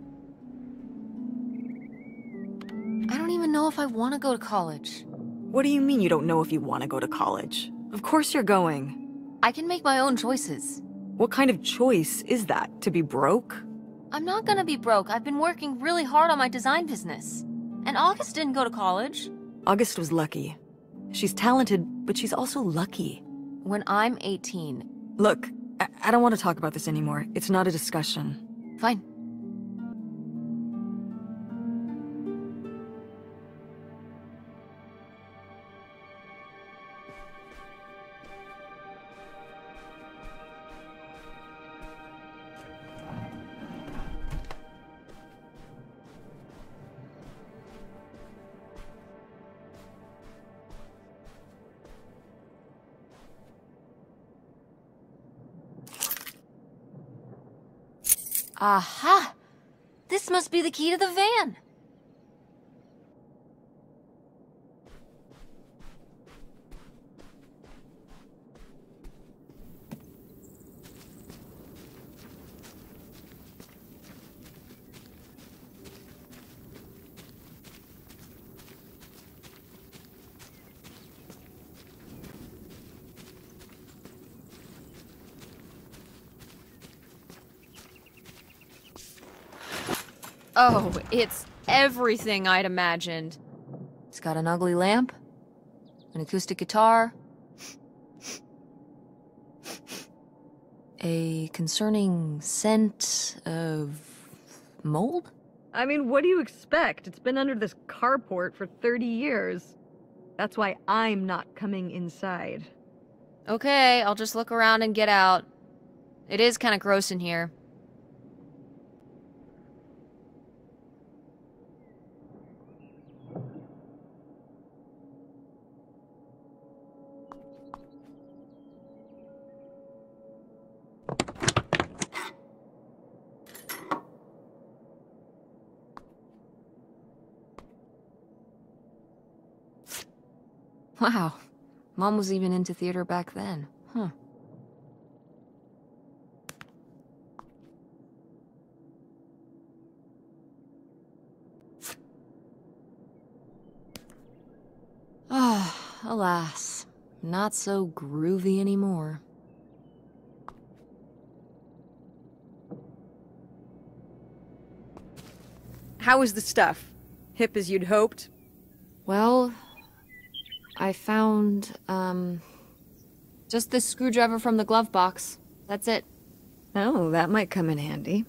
Even know if I want to go to college. What do you mean you don't know if you want to go to college? Of course you're going. I can make my own choices. What kind of choice is that? To be broke? I'm not gonna be broke. I've been working really hard on my design business. And August didn't go to college. August was lucky. She's talented, but she's also lucky. When I'm 18. Look, I, I don't want to talk about this anymore. It's not a discussion. Fine. Aha! This must be the key to the van. Oh, it's everything I'd imagined. It's got an ugly lamp, an acoustic guitar, a concerning scent of mold? I mean, what do you expect? It's been under this carport for 30 years. That's why I'm not coming inside. Okay, I'll just look around and get out. It is kind of gross in here. Wow. Mom was even into theater back then. Huh. Ah, alas. Not so groovy anymore. How was the stuff? Hip as you'd hoped? Well, I found, um, just this screwdriver from the glove box. That's it. Oh, that might come in handy.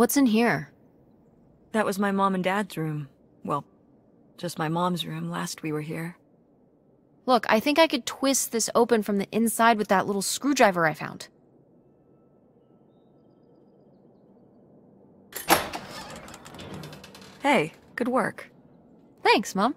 What's in here? That was my mom and dad's room. Well, just my mom's room last we were here. Look, I think I could twist this open from the inside with that little screwdriver I found. Hey, good work. Thanks, Mom.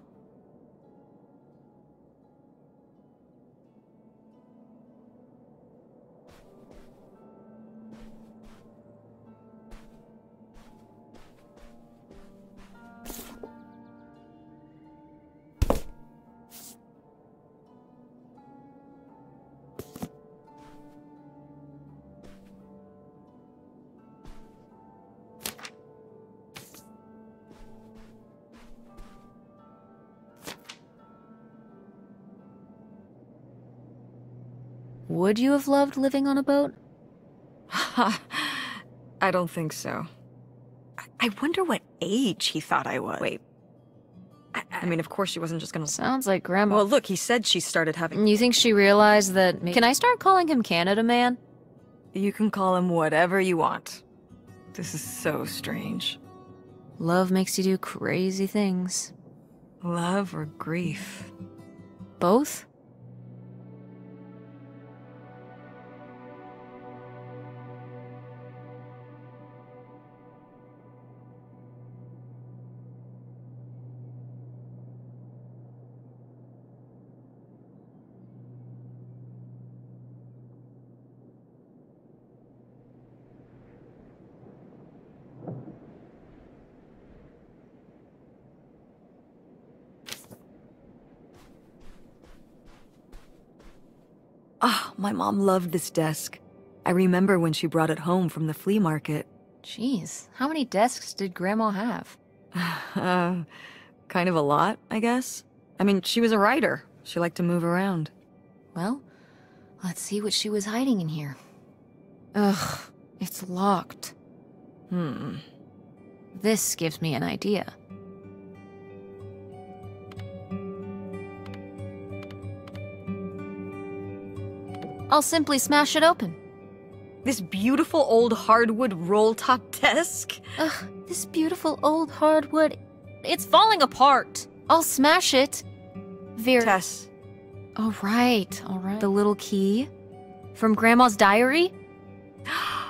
Would you have loved living on a boat? I don't think so. I- I wonder what age he thought I was. Wait. I, I mean, of course she wasn't just gonna... Sounds like Grandma. Well, look, he said she started having... you think she realized that... Can I start calling him Canada Man? You can call him whatever you want. This is so strange. Love makes you do crazy things. Love or grief? Both? My mom loved this desk. I remember when she brought it home from the flea market. Jeez, how many desks did Grandma have? uh, kind of a lot, I guess. I mean, she was a writer. She liked to move around. Well, let's see what she was hiding in here. Ugh, it's locked. Hmm. This gives me an idea. I'll simply smash it open. This beautiful old hardwood roll-top desk? Ugh, this beautiful old hardwood. It's falling apart. I'll smash it. Vera. Tess. All right, all right. The little key from Grandma's diary?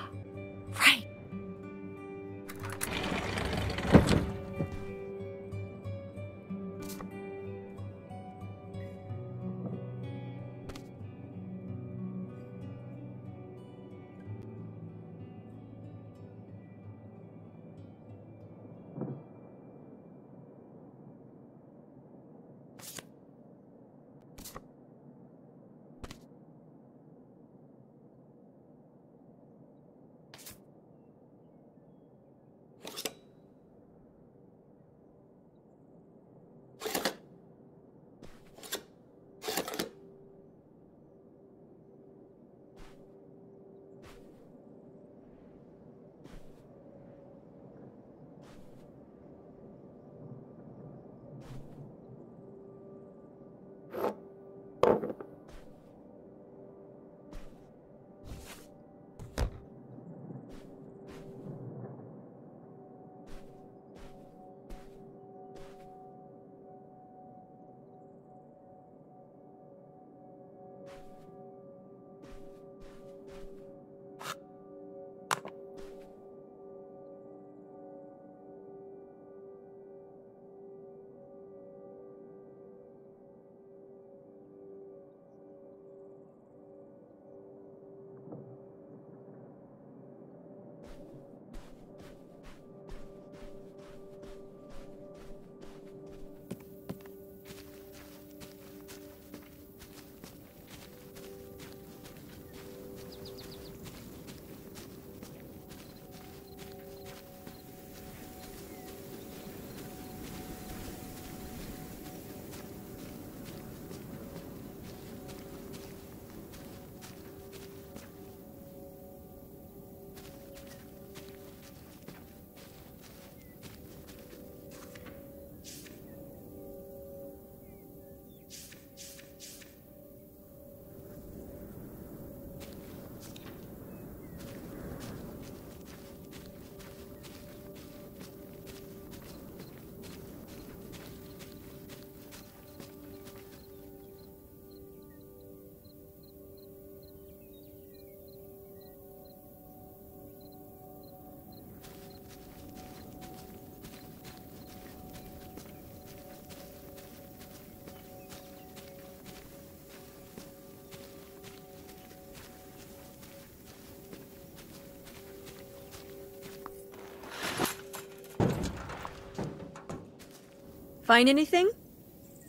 Find anything?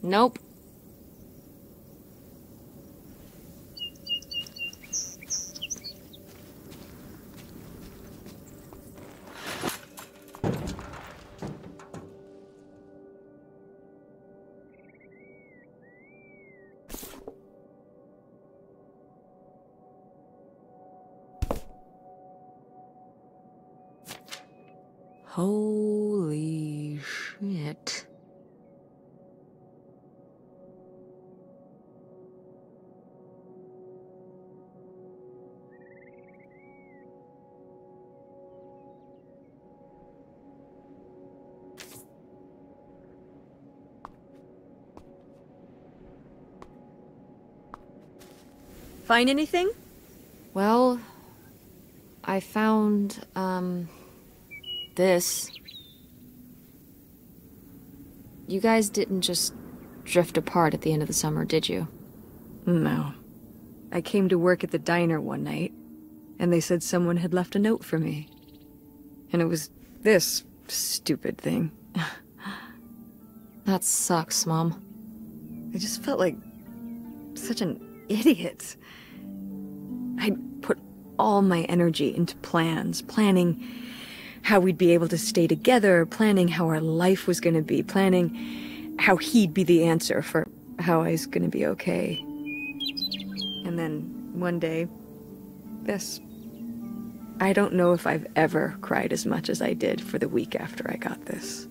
Nope. Find anything? Well, I found, um, this. You guys didn't just drift apart at the end of the summer, did you? No. I came to work at the diner one night, and they said someone had left a note for me. And it was this stupid thing. That sucks, Mom. I just felt like such an idiot. I'd put all my energy into plans, planning how we'd be able to stay together, planning how our life was going to be, planning how he'd be the answer for how I was going to be okay. And then one day, this. I don't know if I've ever cried as much as I did for the week after I got this.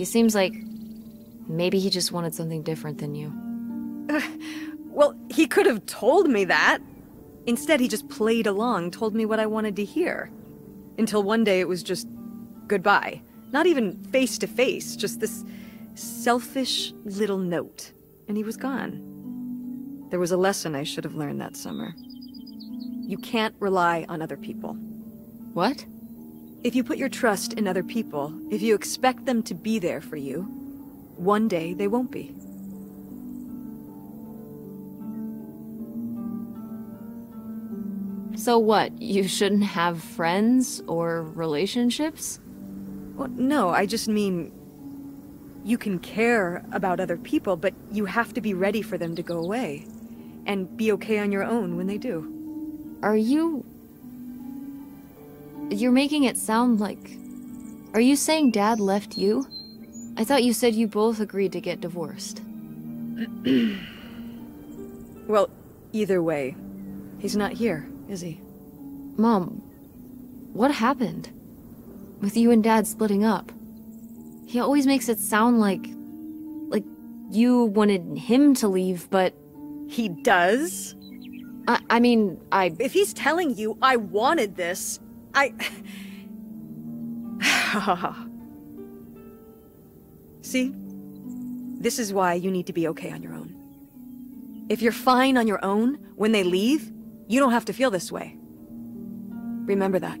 He seems like maybe he just wanted something different than you. Well, he could have told me that. Instead, he just played along, told me what I wanted to hear. Until one day it was just goodbye. Not even face to face, just this selfish little note. And he was gone. There was a lesson I should have learned that summer. You can't rely on other people. What? If you put your trust in other people, if you expect them to be there for you, one day they won't be. So what? You shouldn't have friends or relationships? Well, no, I just mean you can care about other people, but you have to be ready for them to go away. And be okay on your own when they do. Are you. You're making it sound like. Are you saying Dad left you? I thought you said you both agreed to get divorced. Well, either way, he's not here, is he? Mom, what happened? With you and Dad splitting up? He always makes it sound like. like you wanted him to leave, but. He does? I, I mean, I. If he's telling you I wanted this, I. See? This is why you need to be okay on your own. If you're fine on your own, when they leave, you don't have to feel this way. Remember that.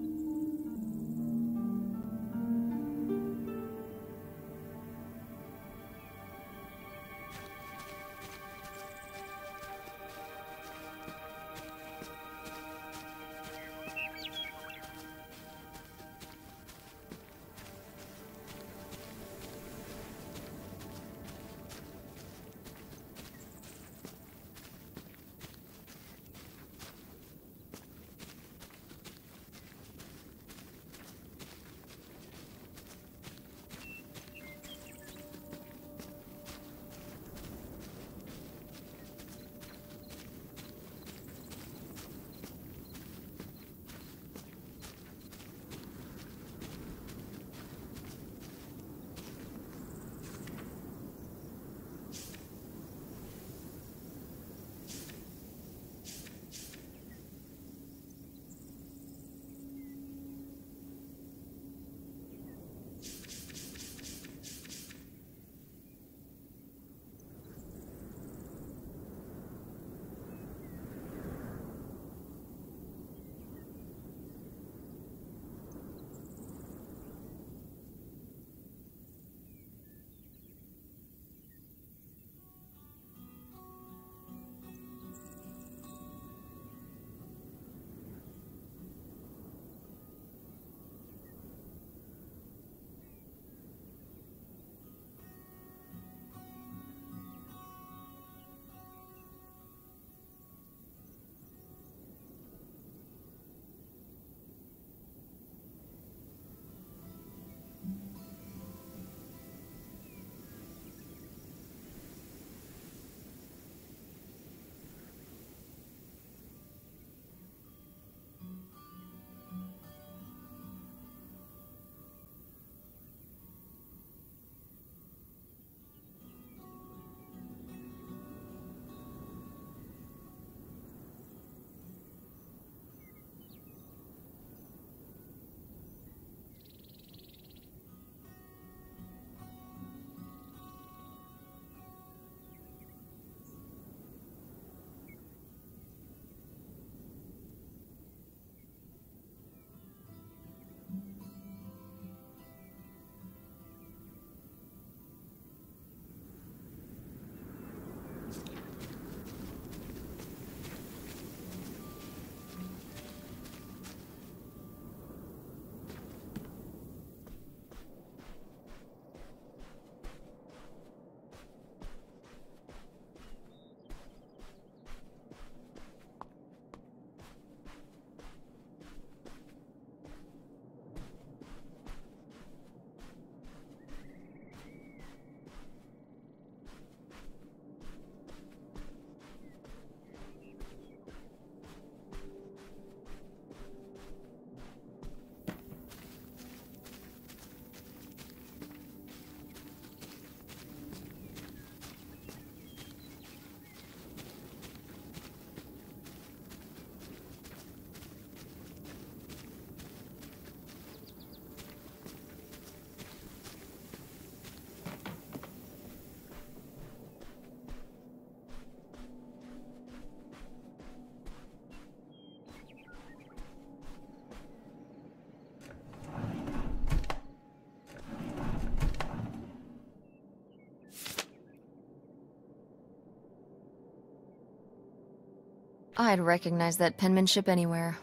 I'd recognize that penmanship anywhere.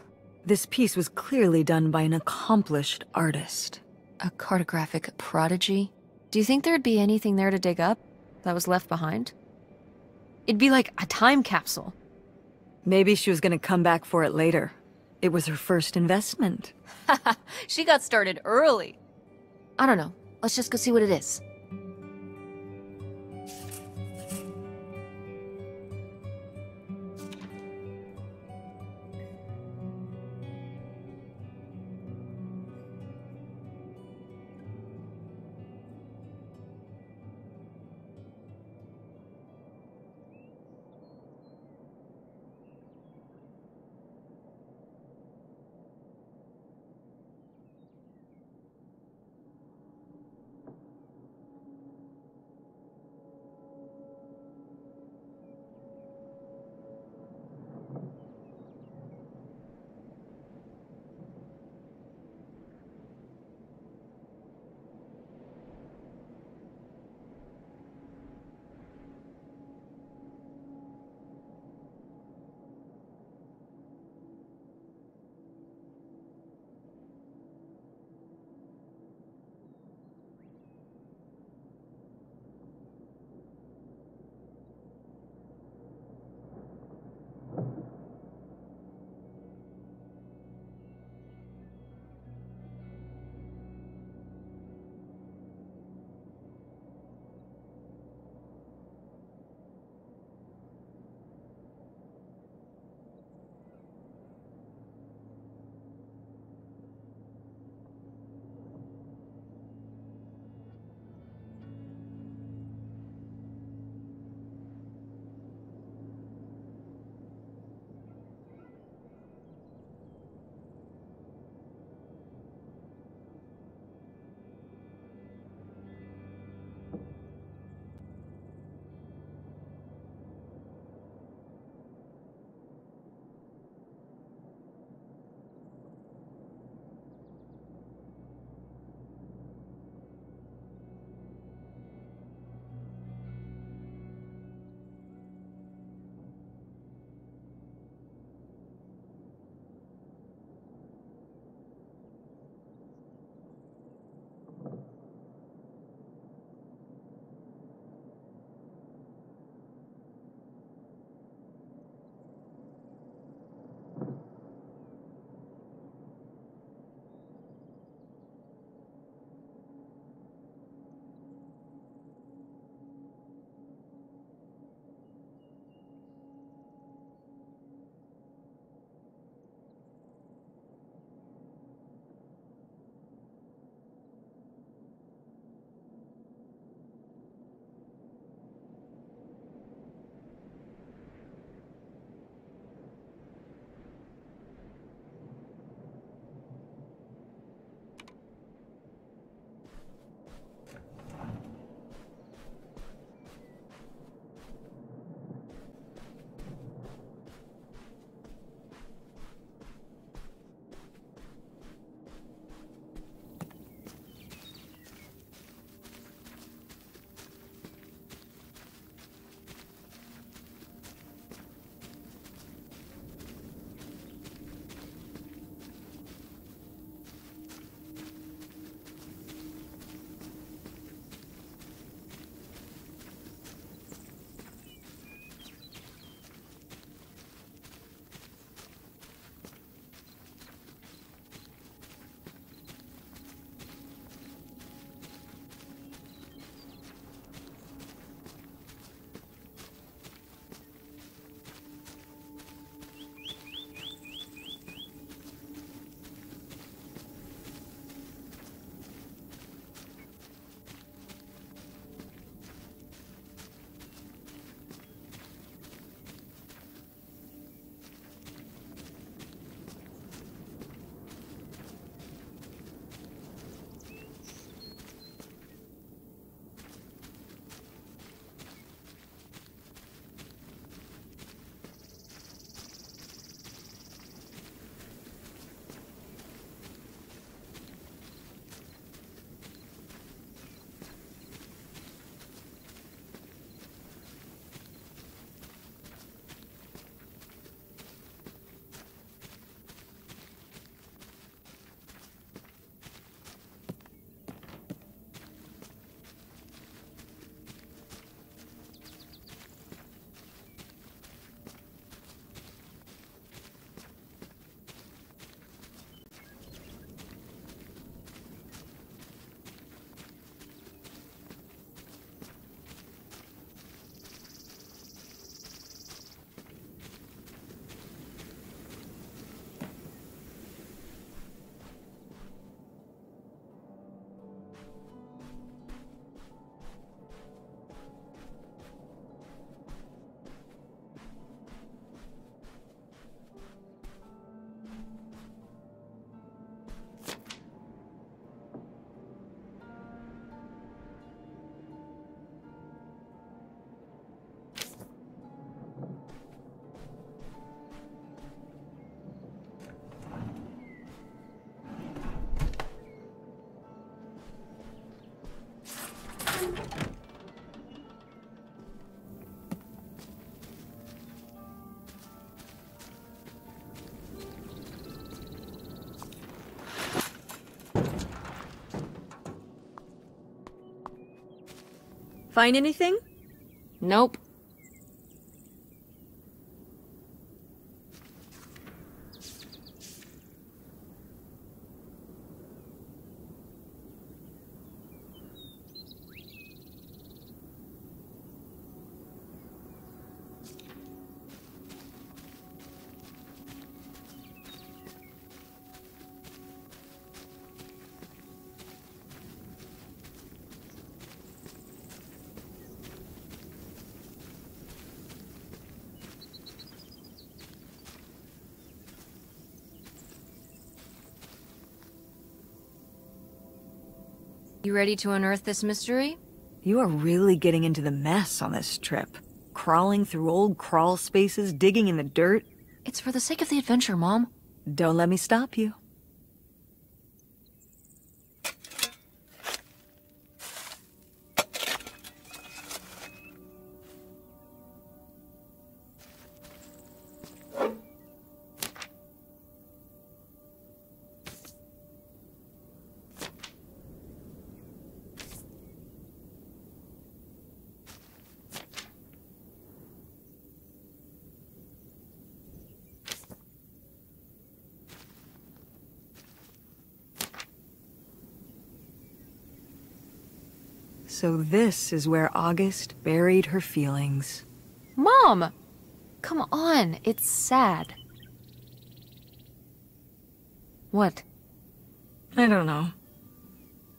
This piece was clearly done by an accomplished artist. A cartographic prodigy? Do you think there'd be anything there to dig up that was left behind? It'd be like a time capsule. Maybe she was gonna come back for it later. It was her first investment. she got started early. I don't know. Let's just go see what it is. Find anything? Nope. You ready to unearth this mystery? You are really getting into the mess on this trip. Crawling through old crawl spaces, digging in the dirt. It's for the sake of the adventure, Mom. Don't let me stop you. This is where August buried her feelings. Mom! Come on, it's sad. What? I don't know.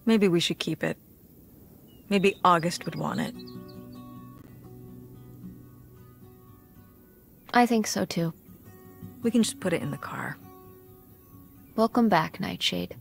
Maybe we should keep it. Maybe August would want it. I think so too. We can just put it in the car. Welcome back, Nightshade.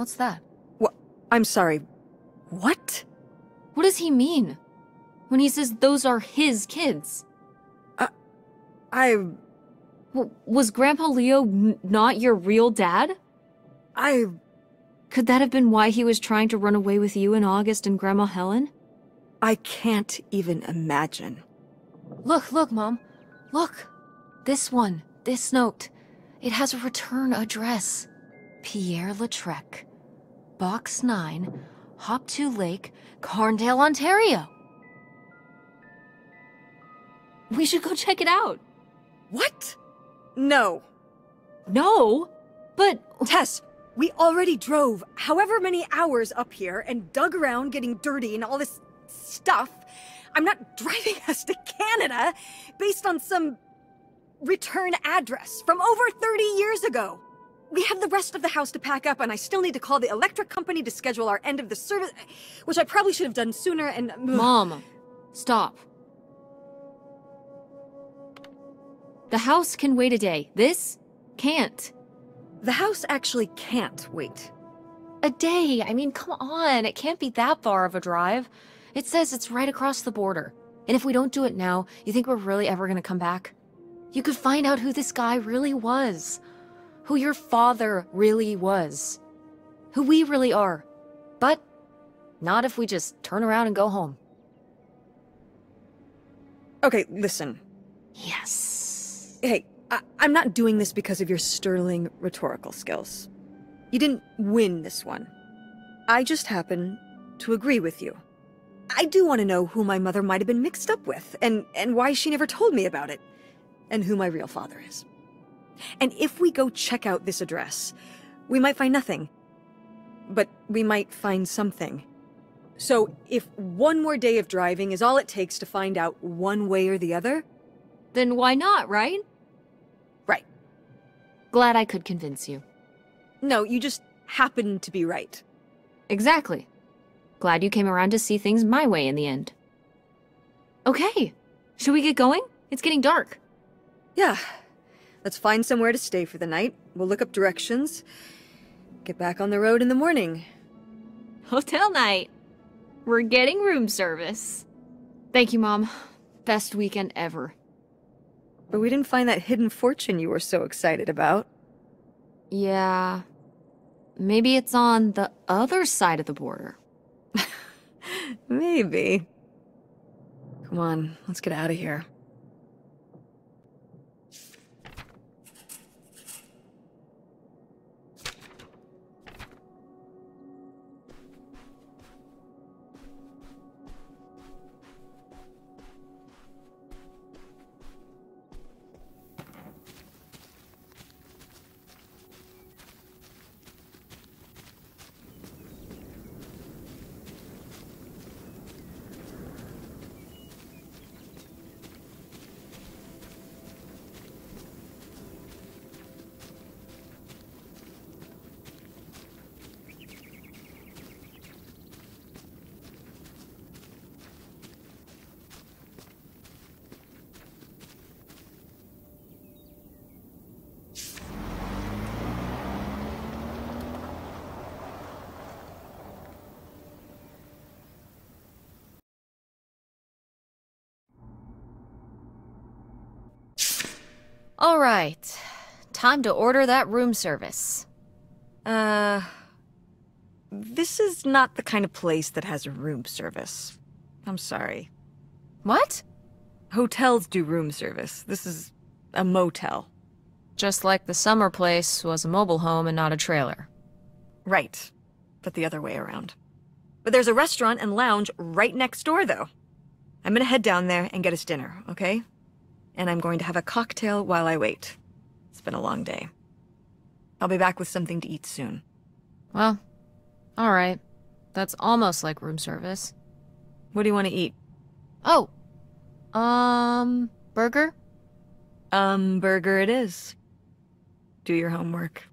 What's that? What? I'm sorry. What? What does he mean? When he says those are his kids? Uh, I... W- was Grandpa Leo not your real dad? I. Could that have been why he was trying to run away with you in August and Grandma Helen? I can't even imagine. Look, look, Mom. Look. This one. This note. It has a return address. Pierre Lautrec. Box 9, Hop 2 Lake, Carndale, Ontario. We should go check it out. What? No. No, but Tess, we already drove however many hours up here and dug around getting dirty and all this stuff. I'm not driving us to Canada based on some return address from over 30 years ago. We have the rest of the house to pack up, and I still need to call the electric company to schedule our end of the service, which I probably should have done sooner. And Mom, stop. The house can wait a day. This can't. the house actually can't wait. A day? I mean, come on. It can't be that far of a drive. It says it's right across the border. And if we don't do it now, you think we're really ever gonna come back? You could find out who this guy really was. Who your father really was. Who we really are. But not if we just turn around and go home. Okay, listen. Yes. Hey, I- I'm not doing this because of your sterling rhetorical skills. You didn't win this one. I just happen to agree with you. I do want to know who my mother might have been mixed up with, and, and why she never told me about it, and who my real father is. And if we go check out this address, we might find nothing. But we might find something. So if one more day of driving is all it takes to find out one way or the other, Then why not, right? right. Glad I could convince you. No, you just happened to be right. Exactly. Glad you came around to see things my way in the end. Okay, should we get going? It's getting dark. Yeah. Let's find somewhere to stay for the night. We'll look up directions. Get back on the road in the morning. Hotel night. We're getting room service. Thank you, Mom. Best weekend ever. But we didn't find that hidden fortune you were so excited about. Yeah. Maybe it's on the other side of the border. Maybe. Come on, let's get out of here. Right. Time to order that room service. Uh. This is not the kind of place that has room service. I'm sorry. What? Hotels do room service. This is a motel. Just like the summer place was a mobile home and not a trailer. Right. But the other way around. But there's a restaurant and lounge right next door, though. I'm gonna head down there and get us dinner, okay? And I'm going to have a cocktail while I wait. It's been a long day. I'll be back with something to eat soon. Well, all right. That's almost like room service. What do you want to eat? Oh. Um, burger? Um, burger it is. Do your homework.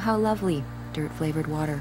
How lovely. Dirt flavored water.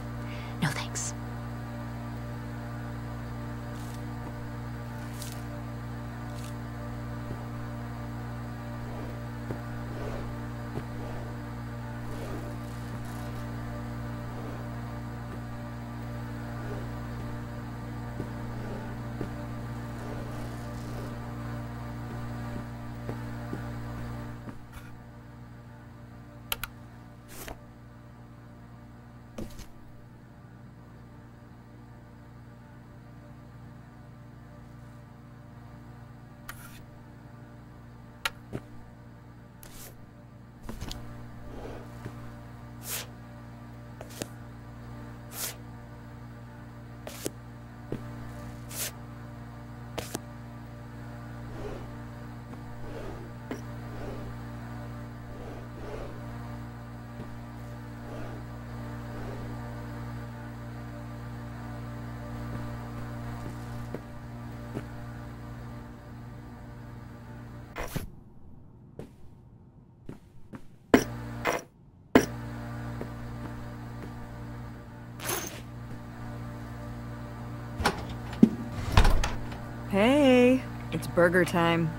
Burger time.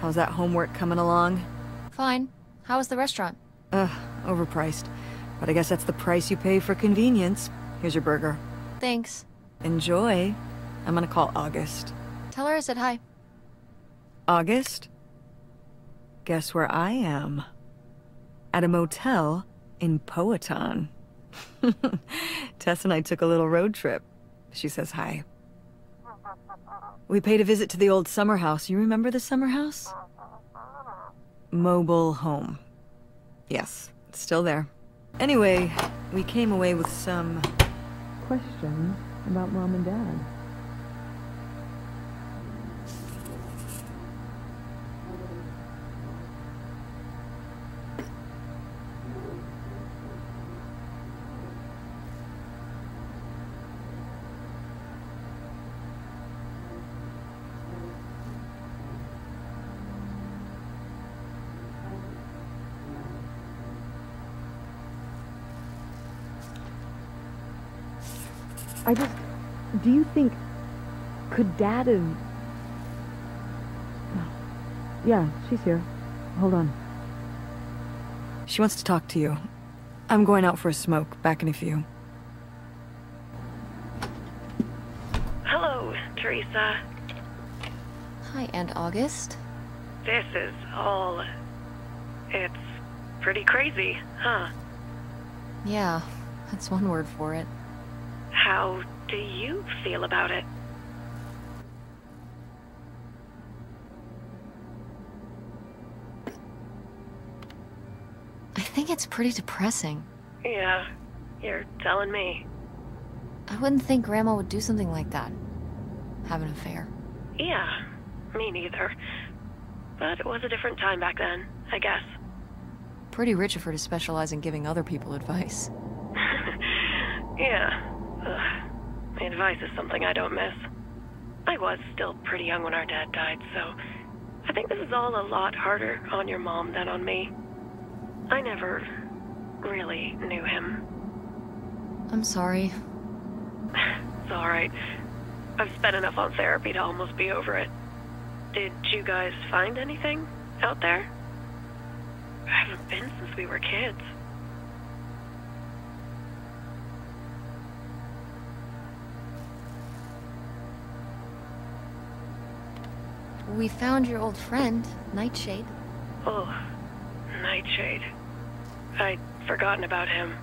How's that homework coming along? Fine. How was the restaurant? Ugh, overpriced. But I guess that's the price you pay for convenience. Here's your burger. Thanks. Enjoy. I'm gonna call August. Tell her I said hi. August? Guess where I am? At a motel in Powhatan. Tess and I took a little road trip. She says hi. We paid a visit to the old summer house. You remember the summer house? Mobile home. Yes, it's still there. Anyway, we came away with some questions about mom and dad. I just. Do you think. Could Dad have. Yeah, she's here. Hold on. She wants to talk to you. I'm going out for a smoke. Back in a few. Hello, Teresa. Hi, Aunt August. This is all. It's pretty crazy, huh? Yeah, that's one word for it. How do you feel about it? I think it's pretty depressing. Yeah, you're telling me. I wouldn't think Grandma would do something like that. Have an affair. Yeah, me neither. But it was a different time back then, I guess. Pretty rich of her to specialize in giving other people advice. yeah, Ugh. Advice is something I don't miss. I was still pretty young when our dad died, so I think this is all a lot harder on your mom than on me. I never really knew him. I'm sorry. It's alright. I've spent enough on therapy to almost be over it. Did you guys find anything out there? I haven't been since we were kids. We found your old friend, Nightshade. Oh, Nightshade. I'd forgotten about him.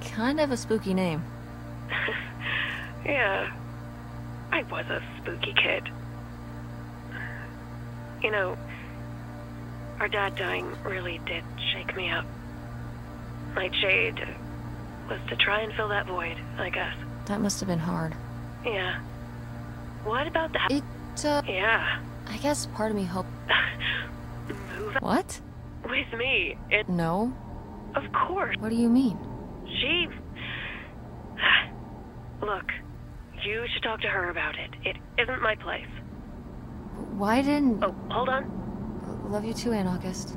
Kind of a spooky name. yeah, I was a spooky kid. You know, our dad dying really did shake me up. Nightshade was to try and fill that void, I guess. That must have been hard. Yeah. What about that? It, uh, Yeah. I guess part of me hoped. Move What? with me. It, No? of course. What do you mean? She. Look, you should talk to her about it. It isn't my place. Why didn't. Oh, hold on. Love you too, Aunt August.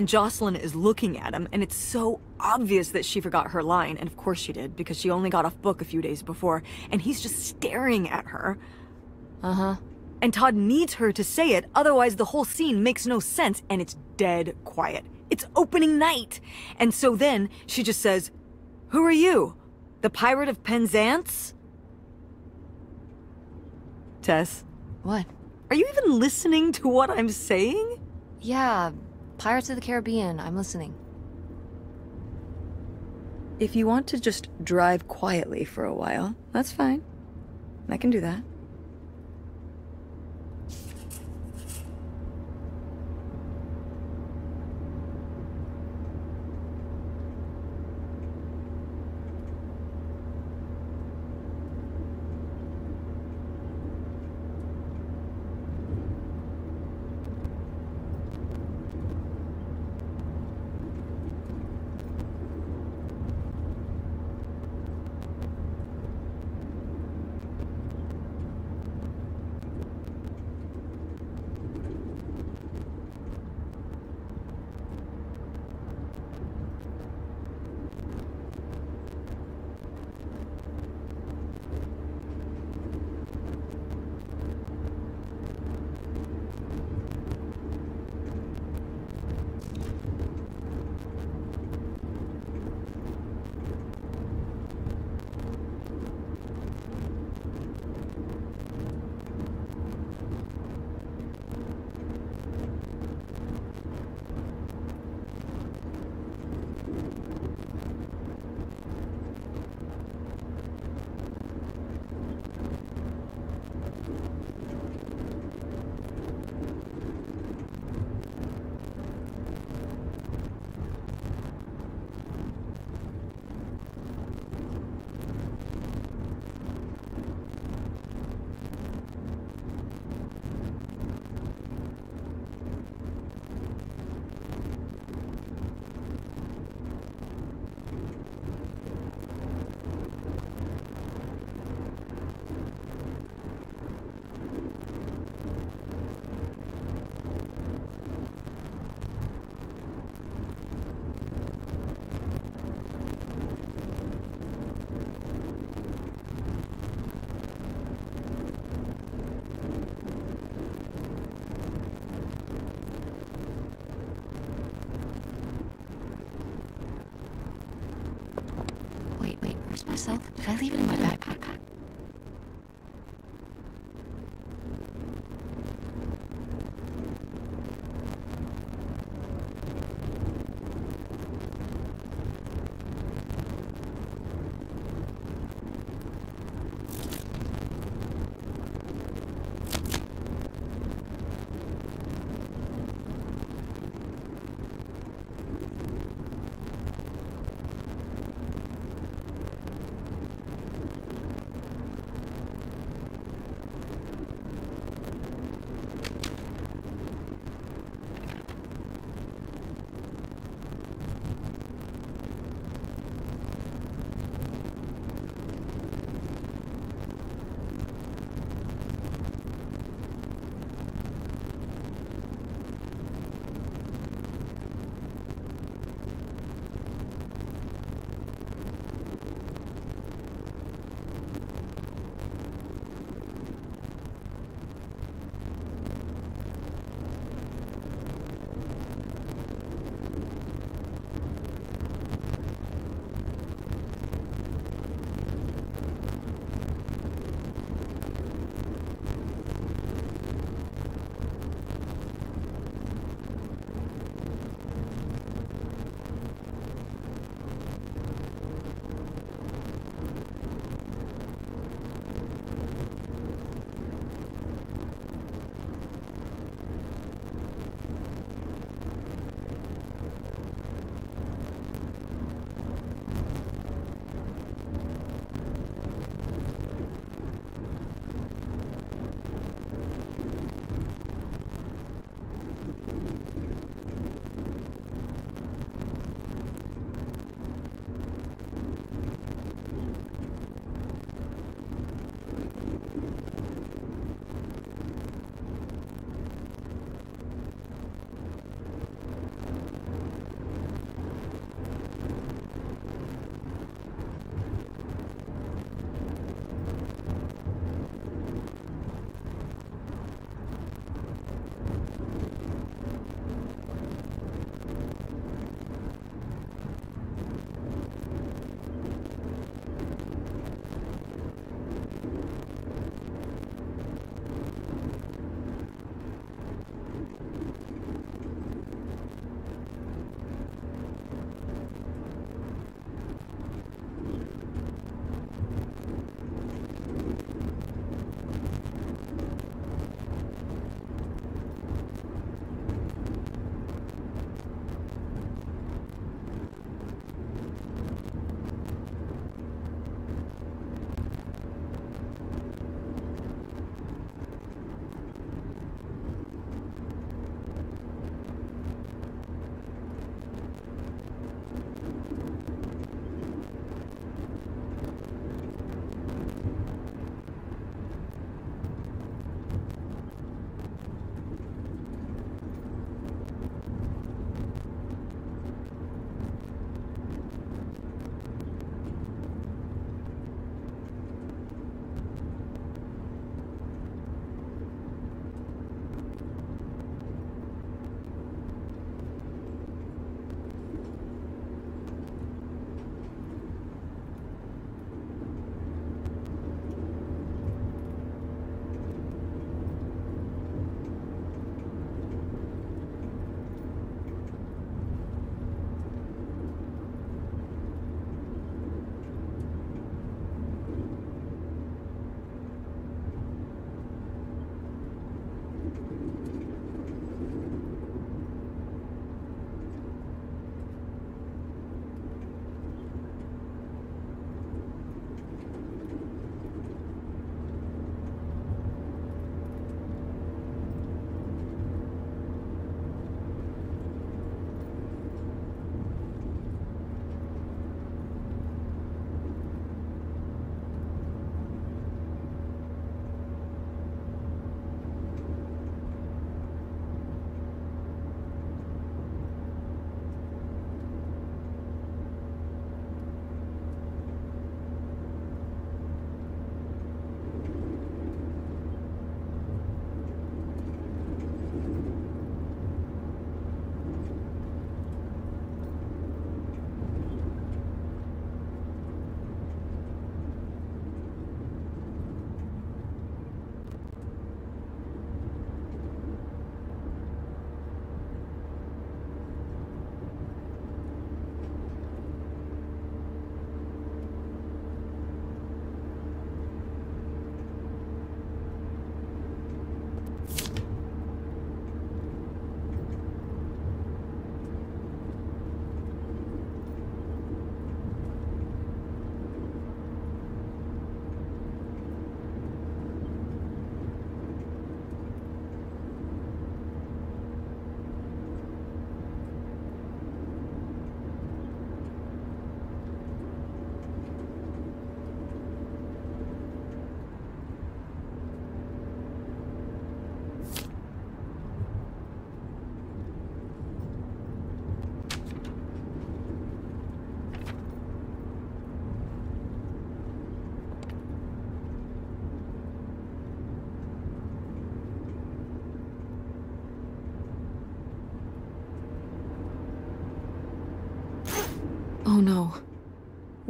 And Jocelyn is looking at him, and it's so obvious that she forgot her line. And of course she did, because she only got off book a few days before. And he's just staring at her. Uh huh. And Todd needs her to say it, otherwise, the whole scene makes no sense, and it's dead quiet. It's opening night. And so then she just says, Who are you? The Pirate of Penzance? Tess, What? are you even listening to what I'm saying? Yeah, Pirates of the Caribbean. I'm listening. If you want to just drive quietly for a while, that's fine. I can do that.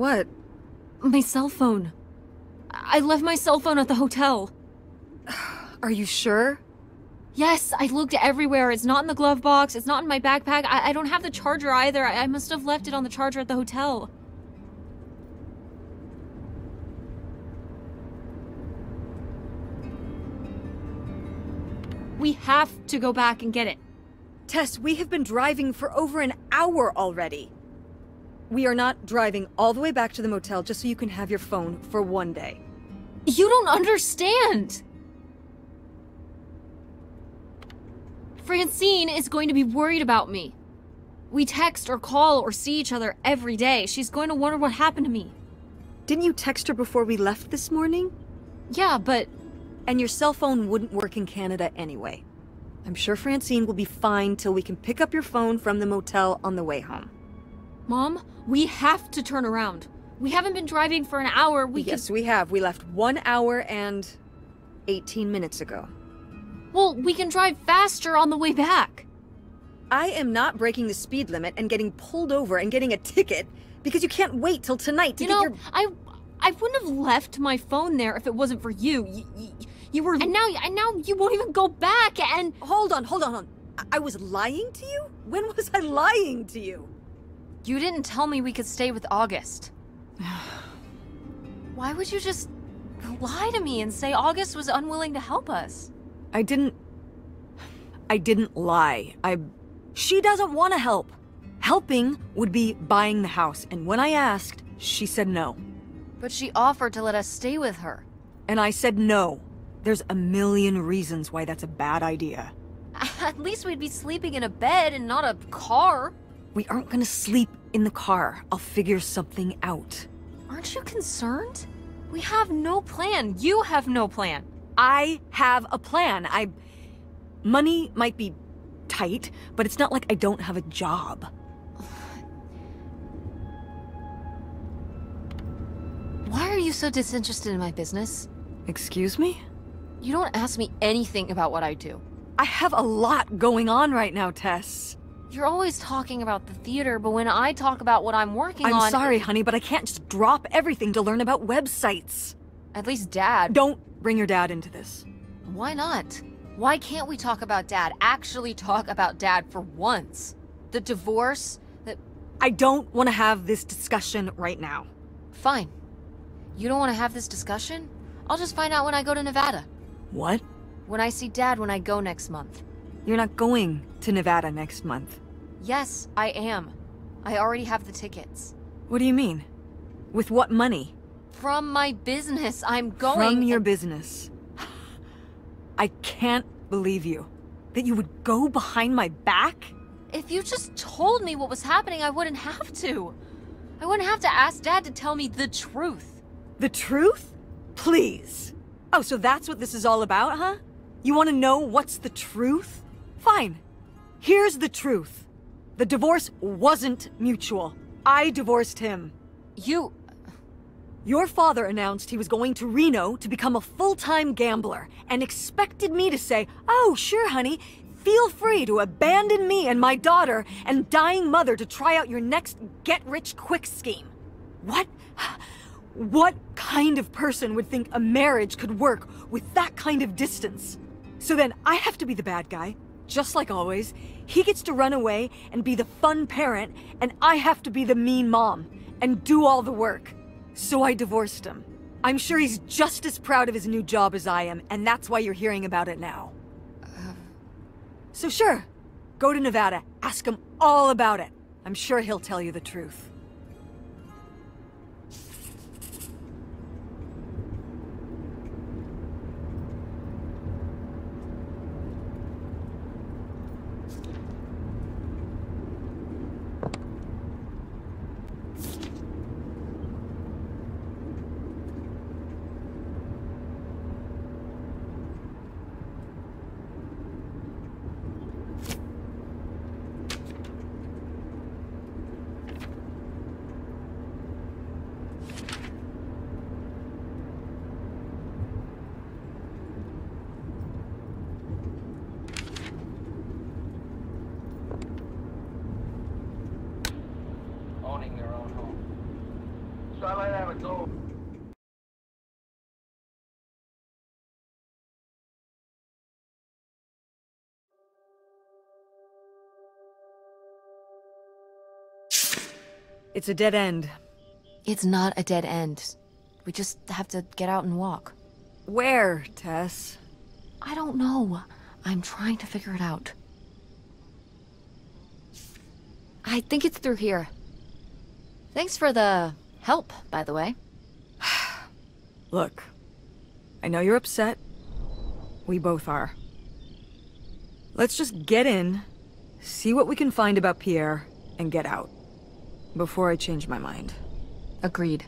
What? My cell phone. I left my cell phone at the hotel. Are you sure? Yes, I looked everywhere. It's not in the glove box. It's not in my backpack. I, I don't have the charger either. I, I must have left it on the charger at the hotel. We have to go back and get it. Tess, we have been driving for over an hour already. We are not driving all the way back to the motel just so you can have your phone for one day. You don't understand! Francine is going to be worried about me. We text or call or see each other every day. She's going to wonder what happened to me. Didn't you text her before we left this morning? Yeah, but And your cell phone wouldn't work in Canada anyway. I'm sure Francine will be fine till we can pick up your phone from the motel on the way home. Mom, we have to turn around. We haven't been driving for an hour. We yes, we have. We left one hour and 18 minutes ago. Well, we can drive faster on the way back. I am not breaking the speed limit and getting pulled over and getting a ticket because you can't wait till tonight to You get know, your I I wouldn't have left my phone there if it wasn't for you. You, you, you were And now and now you won't even go back and Hold on, hold on, hold on. I-, I was lying to you? When was I lying to you? You didn't tell me we could stay with August. Why would you just lie to me and say August was unwilling to help us? I didn't. I didn't lie. I. She doesn't want to help. Helping would be buying the house, and when I asked, she said no. But she offered to let us stay with her. And I said no. There's a million reasons why that's a bad idea. At least we'd be sleeping in a bed and not a car. We aren't gonna sleep in the car. I'll figure something out. Aren't you concerned? We have no plan. You have no plan. I have a plan. I. Money might be tight, but it's not like I don't have a job. Why are you so disinterested in my business? Excuse me? You don't ask me anything about what I do. I have a lot going on right now, Tess. You're always talking about the theater, but when I talk about what I'm working on I'm sorry, honey, but I can't just drop everything to learn about websites. At least Dad. Don't bring your dad into this. Why not? Why can't we talk about Dad? Actually, talk about Dad for once. The divorce. That. I don't want to have this discussion right now. Fine. You don't want to have this discussion? I'll just find out when I go to Nevada. What? When I see Dad when I go next month. You're not going to Nevada next month. Yes, I am. I already have the tickets. What do you mean? With what money? From my business, I'm going. From your business. I can't believe you. That you would go behind my back? If you just told me what was happening, I wouldn't have to. I wouldn't have to ask Dad to tell me the truth. The truth? Please. Oh, so that's what this is all about, huh? You want to know what's the truth? Fine. Here's the truth. The divorce wasn't mutual. I divorced him. You. Your father announced he was going to Reno to become a full-time gambler and expected me to say, "Oh, sure, honey. Feel free to abandon me and my daughter and dying mother to try out your next get-rich-quick scheme." What? What kind of person would think a marriage could work with that kind of distance? So then I have to be the bad guy, just like always. He gets to run away and be the fun parent, and I have to be the mean mom and do all the work. So I divorced him. I'm sure he's just as proud of his new job as I am, and that's why you're hearing about it now. So sure, go to Nevada, ask him all about it. I'm sure he'll tell you the truth. It's a dead end. It's not a dead end. We just have to get out and walk. Where, Tess? I don't know. I'm trying to figure it out. I think it's through here. Thanks for the help, by the way. Look, I know you're upset. We both are. Let's just get in, see what we can find about Pierre, and get out. Before I change my mind. Agreed.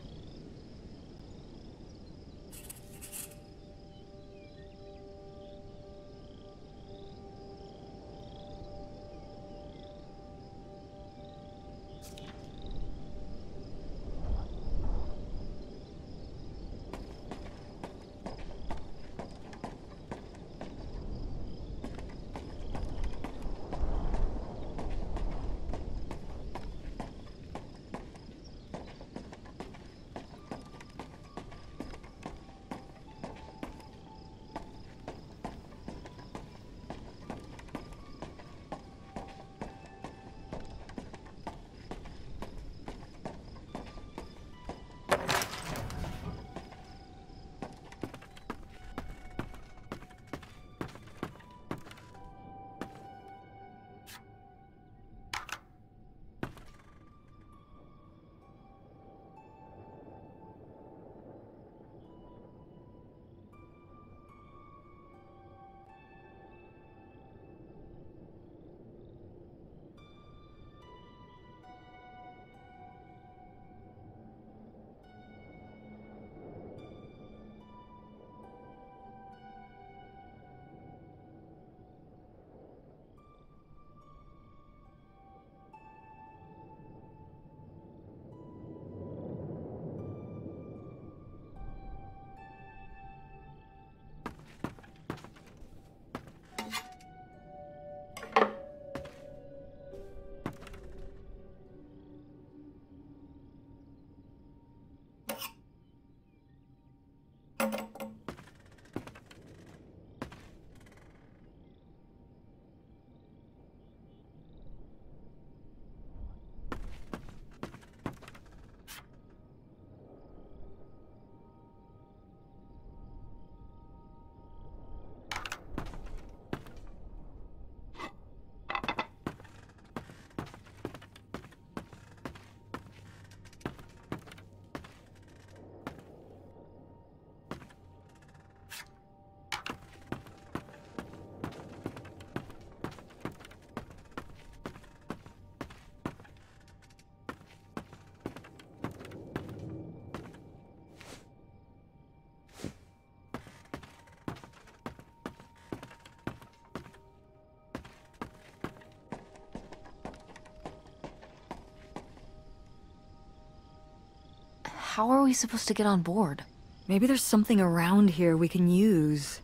How are we supposed to get on board? Maybe there's something around here we can use.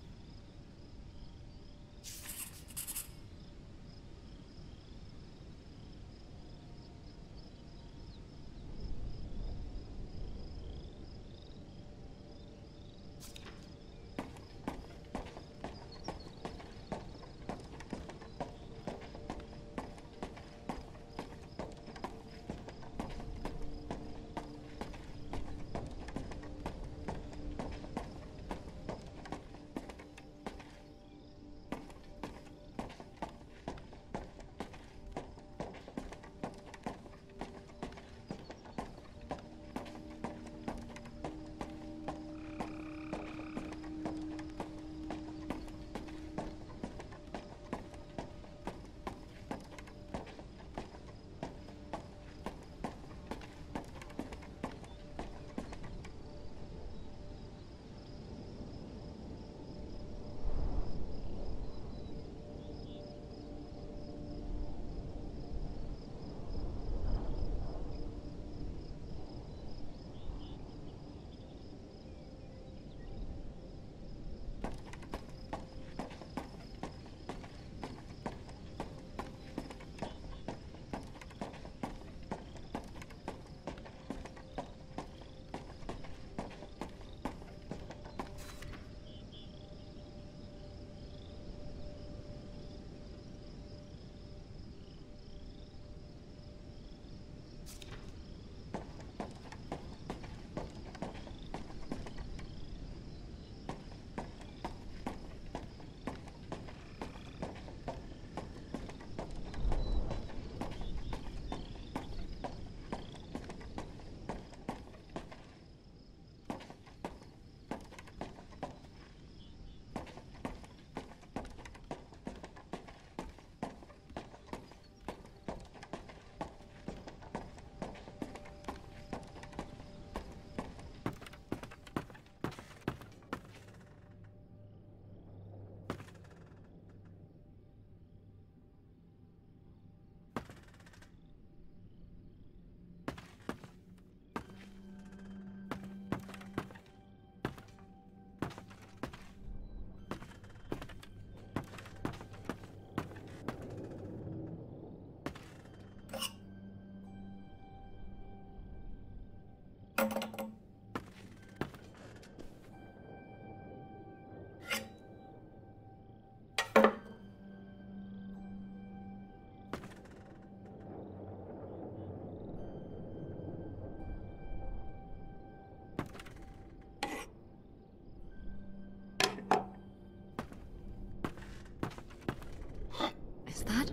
Is that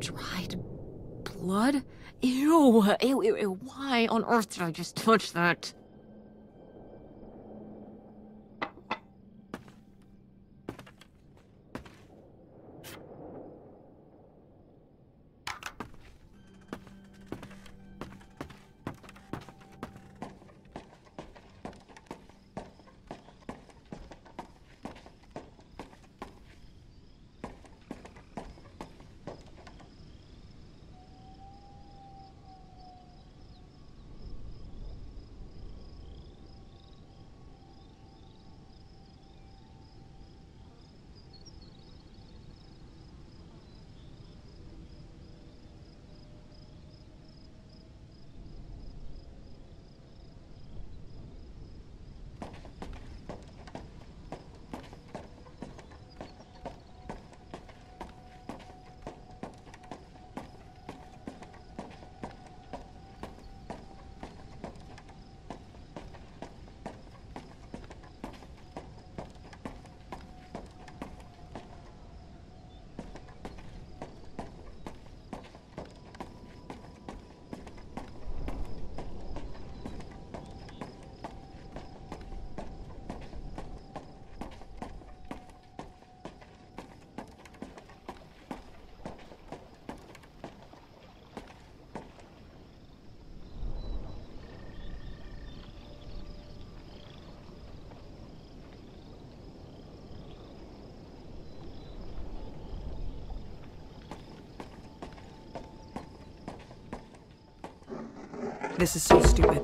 dried blood? Ew, ew, ew, ew on earth did I just touch that? This is so stupid.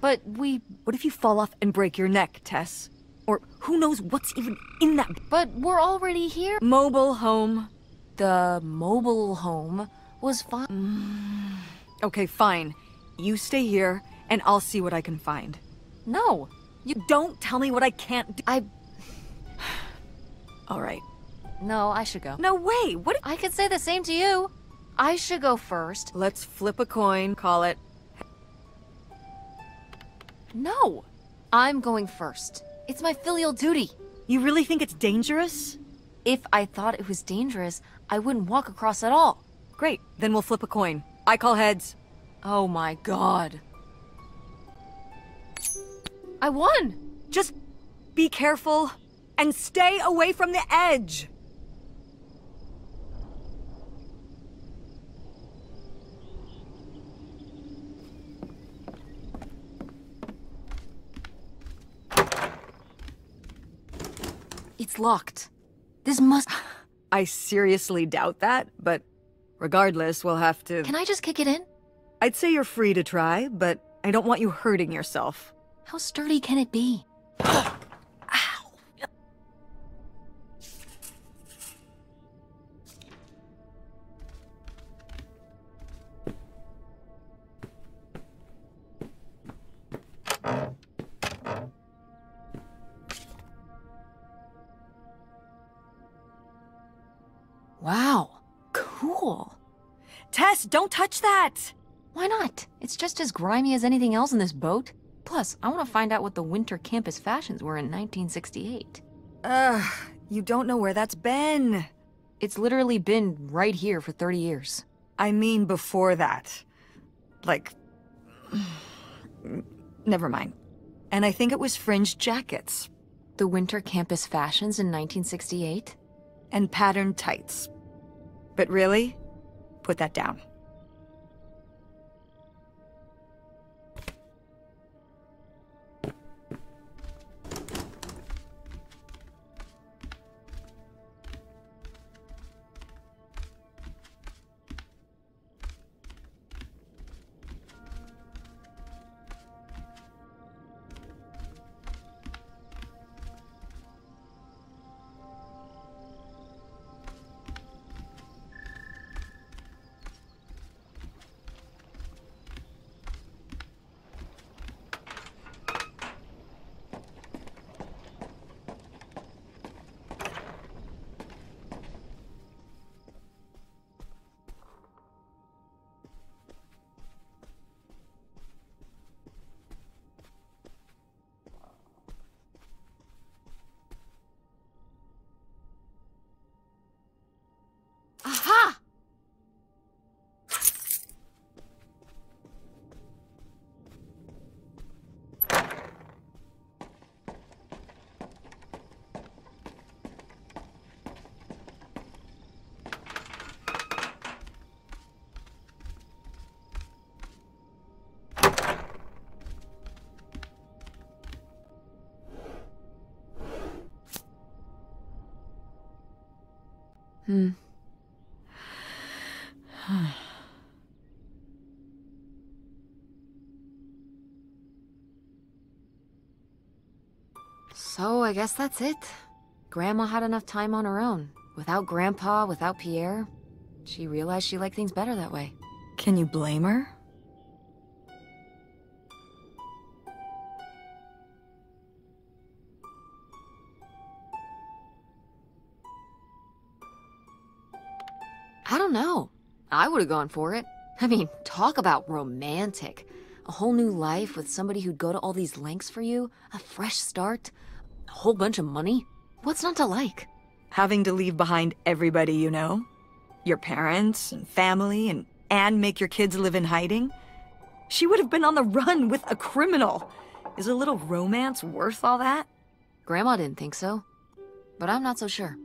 But we. What if you fall off and break your neck, Tess? Or who knows what's even in that But we're already here. mobile home? The mobile home was fine. Mm. Okay, fine. You stay here, and I'll see what I can find. No, You don't tell me what I can't do. I. All right. No, I should go. No way. What? If... I could say the same to you. I should go first. Let's flip a coin. Call it. I'm going first. It's my filial duty. You really think it's dangerous? If I thought it was dangerous, I wouldn't walk across at all. Great. Then we'll flip a coin. I call heads. Oh my god. I won! Just be careful and stay away from the edge. It's locked. This must. I seriously doubt that, but regardless, we'll have to. Can I just kick it in? I'd say you're free to try, but I don't want you hurting yourself. How sturdy can it be? don't touch that! Why not? It's just as grimy as anything else in this boat. Plus, I want to find out what the winter campus fashions were in 1968. Ugh, you don't know where that's been. It's literally been right here for 30 years. I mean before that. Like. Never mind. And I think it was fringed jackets. The winter campus fashions in 1968? and patterned tights. But really, put that down. So, I guess that's it. Grandma had enough time on her own. Without Grandpa, without Pierre. She realized she liked things better that way. Can you blame her? I don't know. I would have gone for it. I mean, talk about romantic. A whole new life with somebody who'd go to all these lengths for you, a fresh start, a whole bunch of money. What's not to like? Having to leave behind everybody you know? Your parents and family and and make your kids live in hiding? She would have been on the run with a criminal. Is a little romance worth all that? Grandma didn't think so. But I'm not so sure.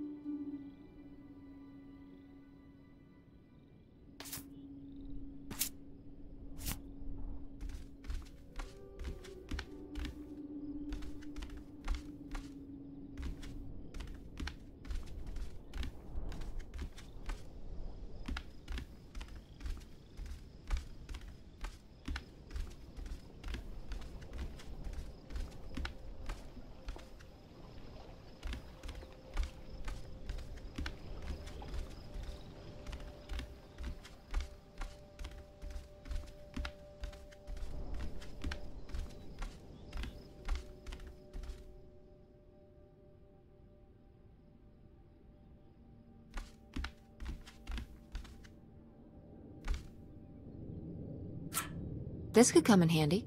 This could come in handy.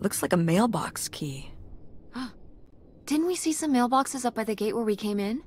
Looks like a mailbox key. Huh. Didn't we see some mailboxes up by the gate where we came in?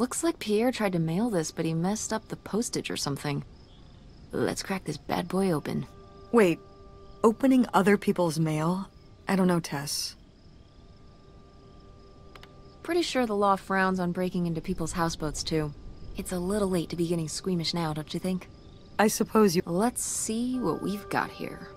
Looks like Pierre tried to mail this, but he messed up the postage or something. Let's crack this bad boy open. Wait, opening other people's mail? I don't know, Tess. pretty sure the law frowns on breaking into people's houseboats, too. It's a little late to be getting squeamish now, don't you think? I suppose you. Let's see what we've got here.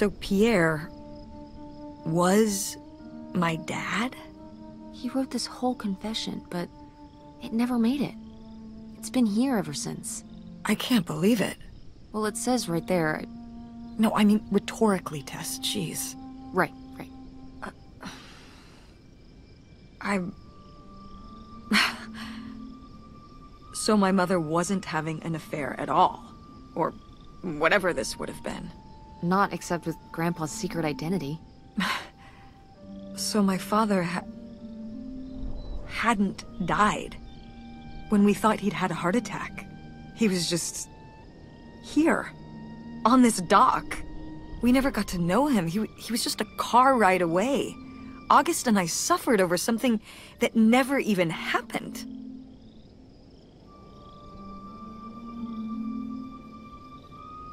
So Pierre was my dad? He wrote this whole confession, but it never made it. It's been here ever since. I can't believe it. Well, it says right there. No, I mean rhetorically, Tess. Jeez. Right, right. I. so my mother wasn't having an affair at all. Or whatever this would have been. Not except with Grandpa's secret identity. So my father ha hadn't died. When we thought he'd had a heart attack, he was just here, on this dock. We never got to know him. He, he was just a car ride away. August and I suffered over something that never even happened.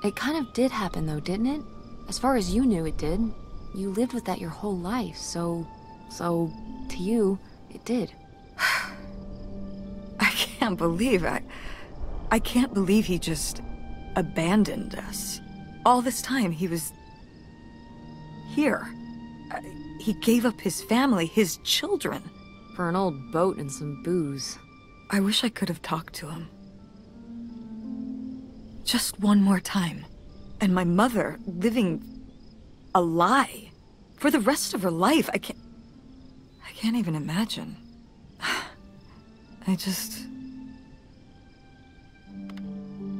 It kind of did happen, though, didn't it? As far as you knew, it did. You lived with that your whole life, so. So, to you, it did. I can't believe I. I can't believe he just abandoned us. All this time, he was. here. Uh, he gave up his family, his children. For an old boat and some booze. I wish I could have talked to him. Just one more time. And my mother living a lie for the rest of her life. I can't. I can't even imagine. I just.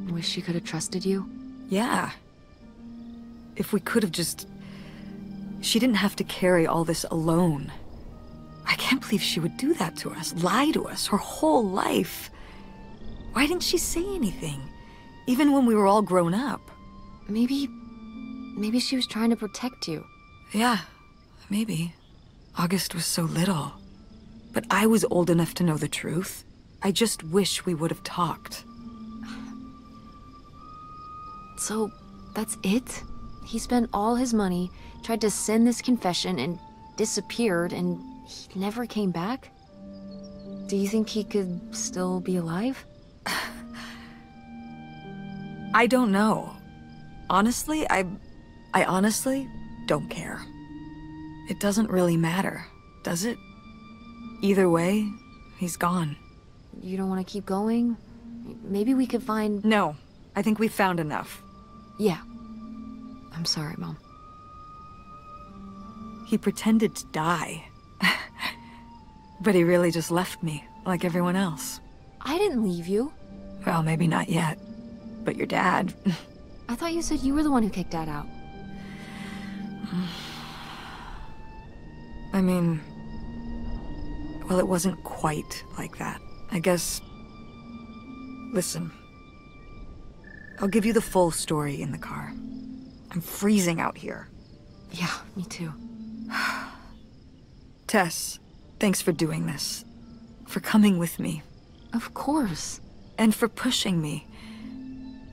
Wish she could have trusted you? Yeah. If we could have just. She didn't have to carry all this alone. I can't believe she would do that to us, lie to us her whole life. Why didn't she say anything? Even when we were all grown up. Maybe. Maybe she was trying to protect you. Yeah, maybe. August was so little. But I was old enough to know the truth. I just wish we would have talked. So, that's it? He spent all his money, tried to send this confession, and disappeared, and he never came back? Do you think he could still be alive? I don't know. Honestly, I... I honestly don't care. It doesn't really matter, does it? Either way, he's gone. You don't want to keep going? Maybe we could find... No, I think we've found enough. Yeah. I'm sorry, Mom. He pretended to die. but he really just left me, like everyone else. I didn't leave you. Well, maybe not yet. But your dad... I thought you said you were the one who kicked Dad out. I mean... Well, it wasn't quite like that. I guess... Listen. I'll give you the full story in the car. I'm freezing out here. Yeah, me too. Tess, thanks for doing this. For coming with me. Of course. And for pushing me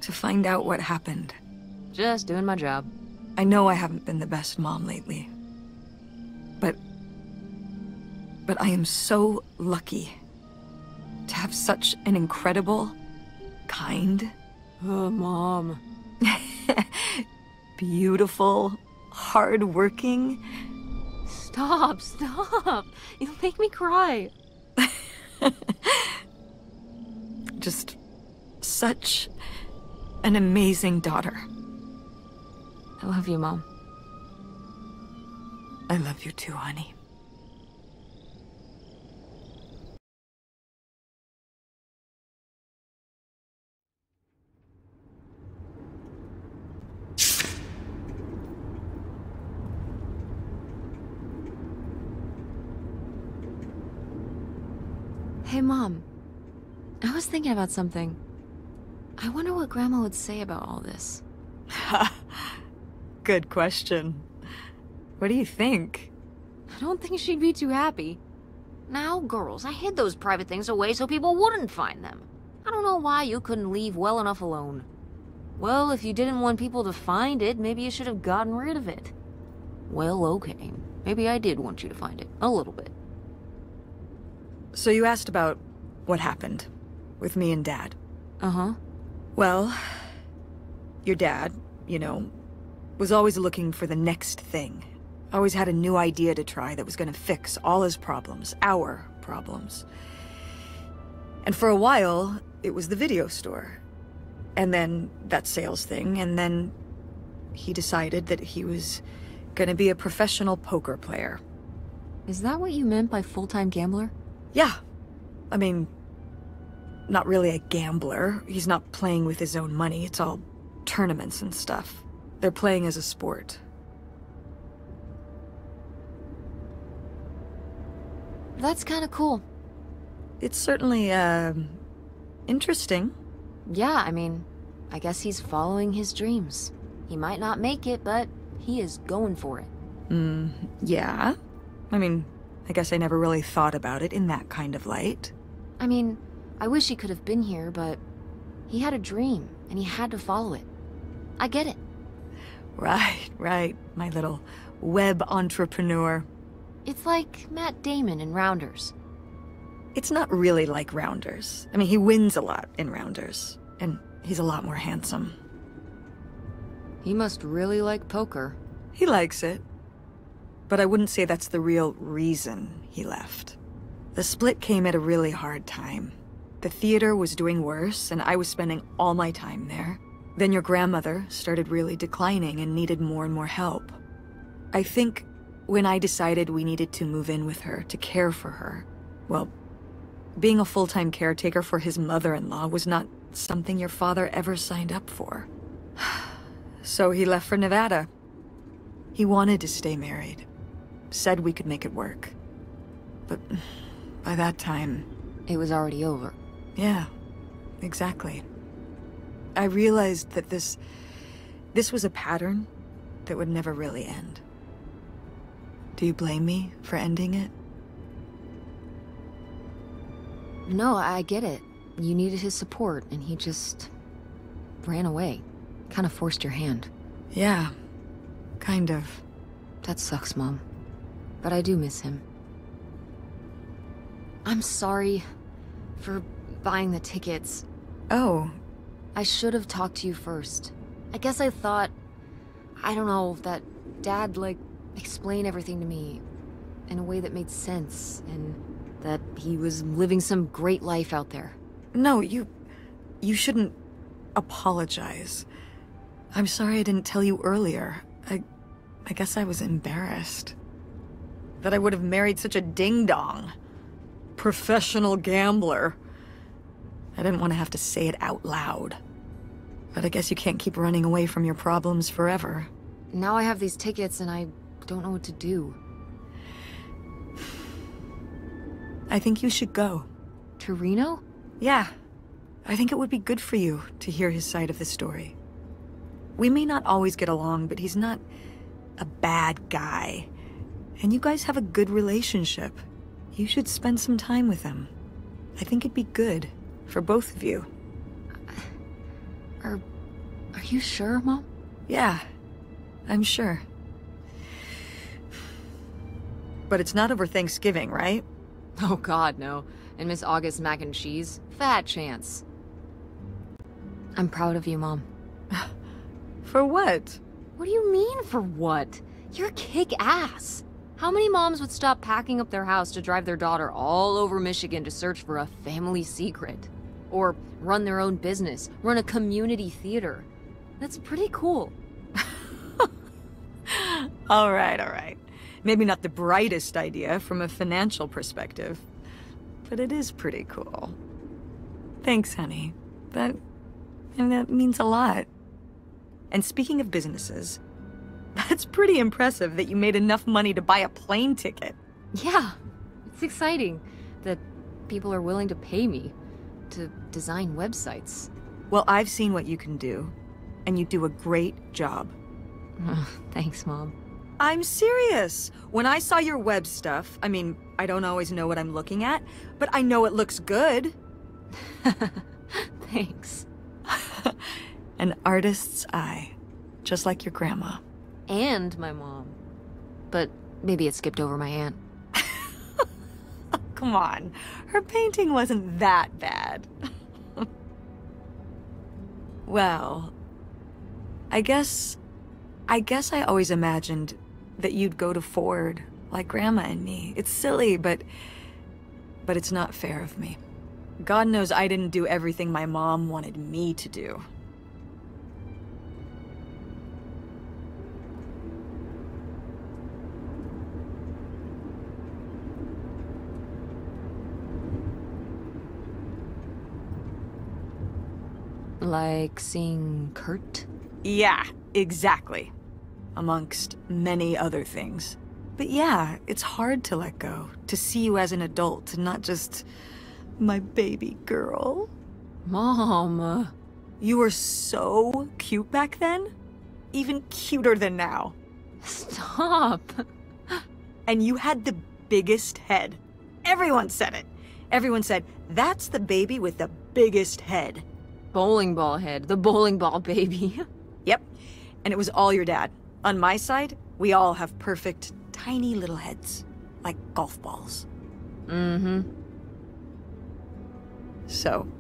to find out what happened. Just doing my job. I know I haven't been the best mom lately. But... But I am so lucky to have such an incredible, kind, Oh, Mom. beautiful, hardworking, Stop, stop. You'll make me cry. just such an amazing daughter. I love you, Mom. I love you too, honey. Hey, Mom. I was thinking about something. I wonder what Grandma would say about all this. Good question. What do you think? I don't think she'd be too happy. Now, girls, I hid those private things away so people wouldn't find them. I don't know why you couldn't leave well enough alone. Well, if you didn't want people to find it, maybe you should have gotten rid of it. Well, okay. Maybe I did want you to find it. A little bit. So you asked about what happened with me and Dad. Uh-huh. Well, your dad, you know, was always looking for the next thing. Always had a new idea to try that was gonna fix all his problems, our problems. And for a while, it was the video store. And then that sales thing, and then he decided that he was gonna be a professional poker player. Is that what you meant by full-time gambler? Yeah. I mean, not really a gambler. He's not playing with his own money. It's all tournaments and stuff. They're playing as a sport. That's kind of cool. It's certainly, um, interesting. Yeah, I mean, I guess he's following his dreams. He might not make it, but he is going for it. Mm, yeah. I mean, I guess I never really thought about it in that kind of light. I mean, I wish he could have been here, but he had a dream, and he had to follow it. I get it. Right, right, my little web entrepreneur. It's like Matt Damon in Rounders. It's not really like Rounders. I mean, he wins a lot in Rounders, and he's a lot more handsome. He must really like poker. He likes it. But I wouldn't say that's the real reason he left. The split came at a really hard time. The theater was doing worse, and I was spending all my time there. Then your grandmother started really declining and needed more and more help. I think when I decided we needed to move in with her to care for her, well, being a full-time caretaker for his mother-in-law was not something your father ever signed up for. so he left for Nevada. He wanted to stay married. Said we could make it work. But by that time... It was already over. Yeah, exactly. I realized that this... This was a pattern that would never really end. Do you blame me for ending it? No, I get it. You needed his support, and he just... ran away. Kind of forced your hand. Yeah, kind of. That sucks, Mom. But I do miss him. I'm sorry for buying the tickets. Oh, I should have talked to you first. I guess I thought... I don't know, that Dad, like, explain everything to me in a way that made sense, and that he was living some great life out there. no, you... You shouldn't apologize. I'm sorry I didn't tell you earlier. I... I guess I was embarrassed. That I would have married such a ding-dong. Professional gambler. I didn't want to have to say it out loud. But I guess you can't keep running away from your problems forever. Now I have these tickets and I don't know what to do. I think you should go. To Reno? Yeah. I think it would be good for you to hear his side of the story. We may not always get along, but he's not a bad guy. And you guys have a good relationship. You should spend some time with him. I think it'd be good for both of you. Are... are you sure, Mom? Yeah, I'm sure. But it's not over Thanksgiving, right? Oh god, no. And Miss August mac and cheese? Fat chance. I'm proud of you, Mom. For what? What do you mean, for what? You're kick-ass. How many moms would stop packing up their house to drive their daughter all over Michigan to search for a family secret? Or run their own business, run a community theater? That's pretty cool. All right, all right. Maybe not the brightest idea from a financial perspective, but it is pretty cool. Thanks, honey. That, and that means a lot. And speaking of businesses, that's pretty impressive that you made enough money to buy a plane ticket. Yeah, it's exciting that people are willing to pay me to design websites. Well, I've seen what you can do, and you do a great job. thanks, Mom. I'm serious. When I saw your web stuff, I mean, I don't always know what I'm looking at, but I know it looks good. thanks. An artist's eye, just like your grandma. And my mom. But maybe it skipped over my aunt. Come on, her painting wasn't that bad. well, I guess... I guess I always imagined that you'd go to Ford, like Grandma and me. It's silly, but... But it's not fair of me. God knows I didn't do everything my mom wanted me to do. Like seeing Kurt? Yeah, exactly. Amongst many other things. But yeah, it's hard to let go, to see you as an adult, and not just my baby girl. Mom. You were so cute back then. Even cuter than now. Stop. And you had the biggest head. Everyone said it. Everyone said, that's the baby with the biggest head. Bowling ball head, the bowling ball baby. Yep. And it was all your dad. On my side, we all have perfect, tiny little heads. Like golf balls. Mm-hmm. So,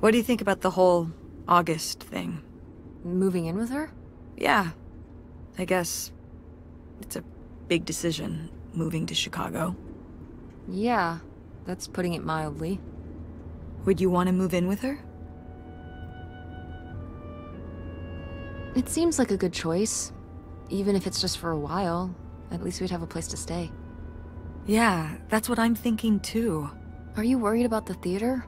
what do you think about the whole August thing? Moving in with her? Yeah. I guess it's a big decision, moving to Chicago. Yeah, that's putting it mildly. Would you want to move in with her? It seems like a good choice. Even if it's just for a while, at least we'd have a place to stay. Yeah, that's what I'm thinking too. Are you worried about the theater?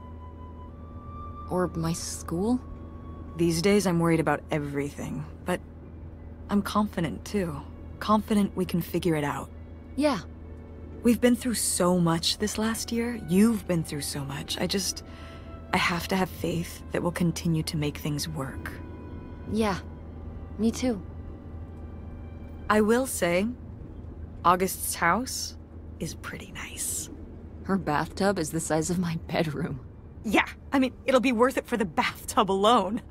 Or my school? These days I'm worried about everything, but I'm confident too. Confident we can figure it out. Yeah. We've been through so much this last year. You've been through so much. I just... I have to have faith that we'll continue to make things work. Yeah. Me too. I will say, August's house is pretty nice. Her bathtub is the size of my bedroom. Yeah, I mean, it'll be worth it for the bathtub alone.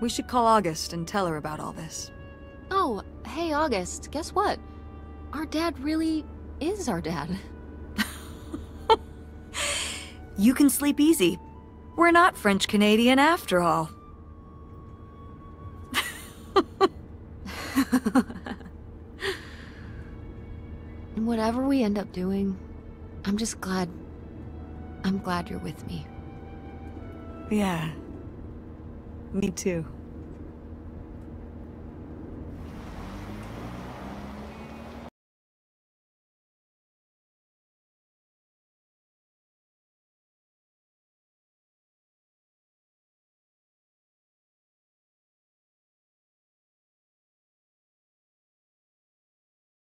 We should call August and tell her about all this. Oh, hey August, guess what? Our dad really is our dad. You can sleep easy. We're not French Canadian after all. And whatever we end up doing, I'm just glad. I'm glad you're with me. Yeah. Me too.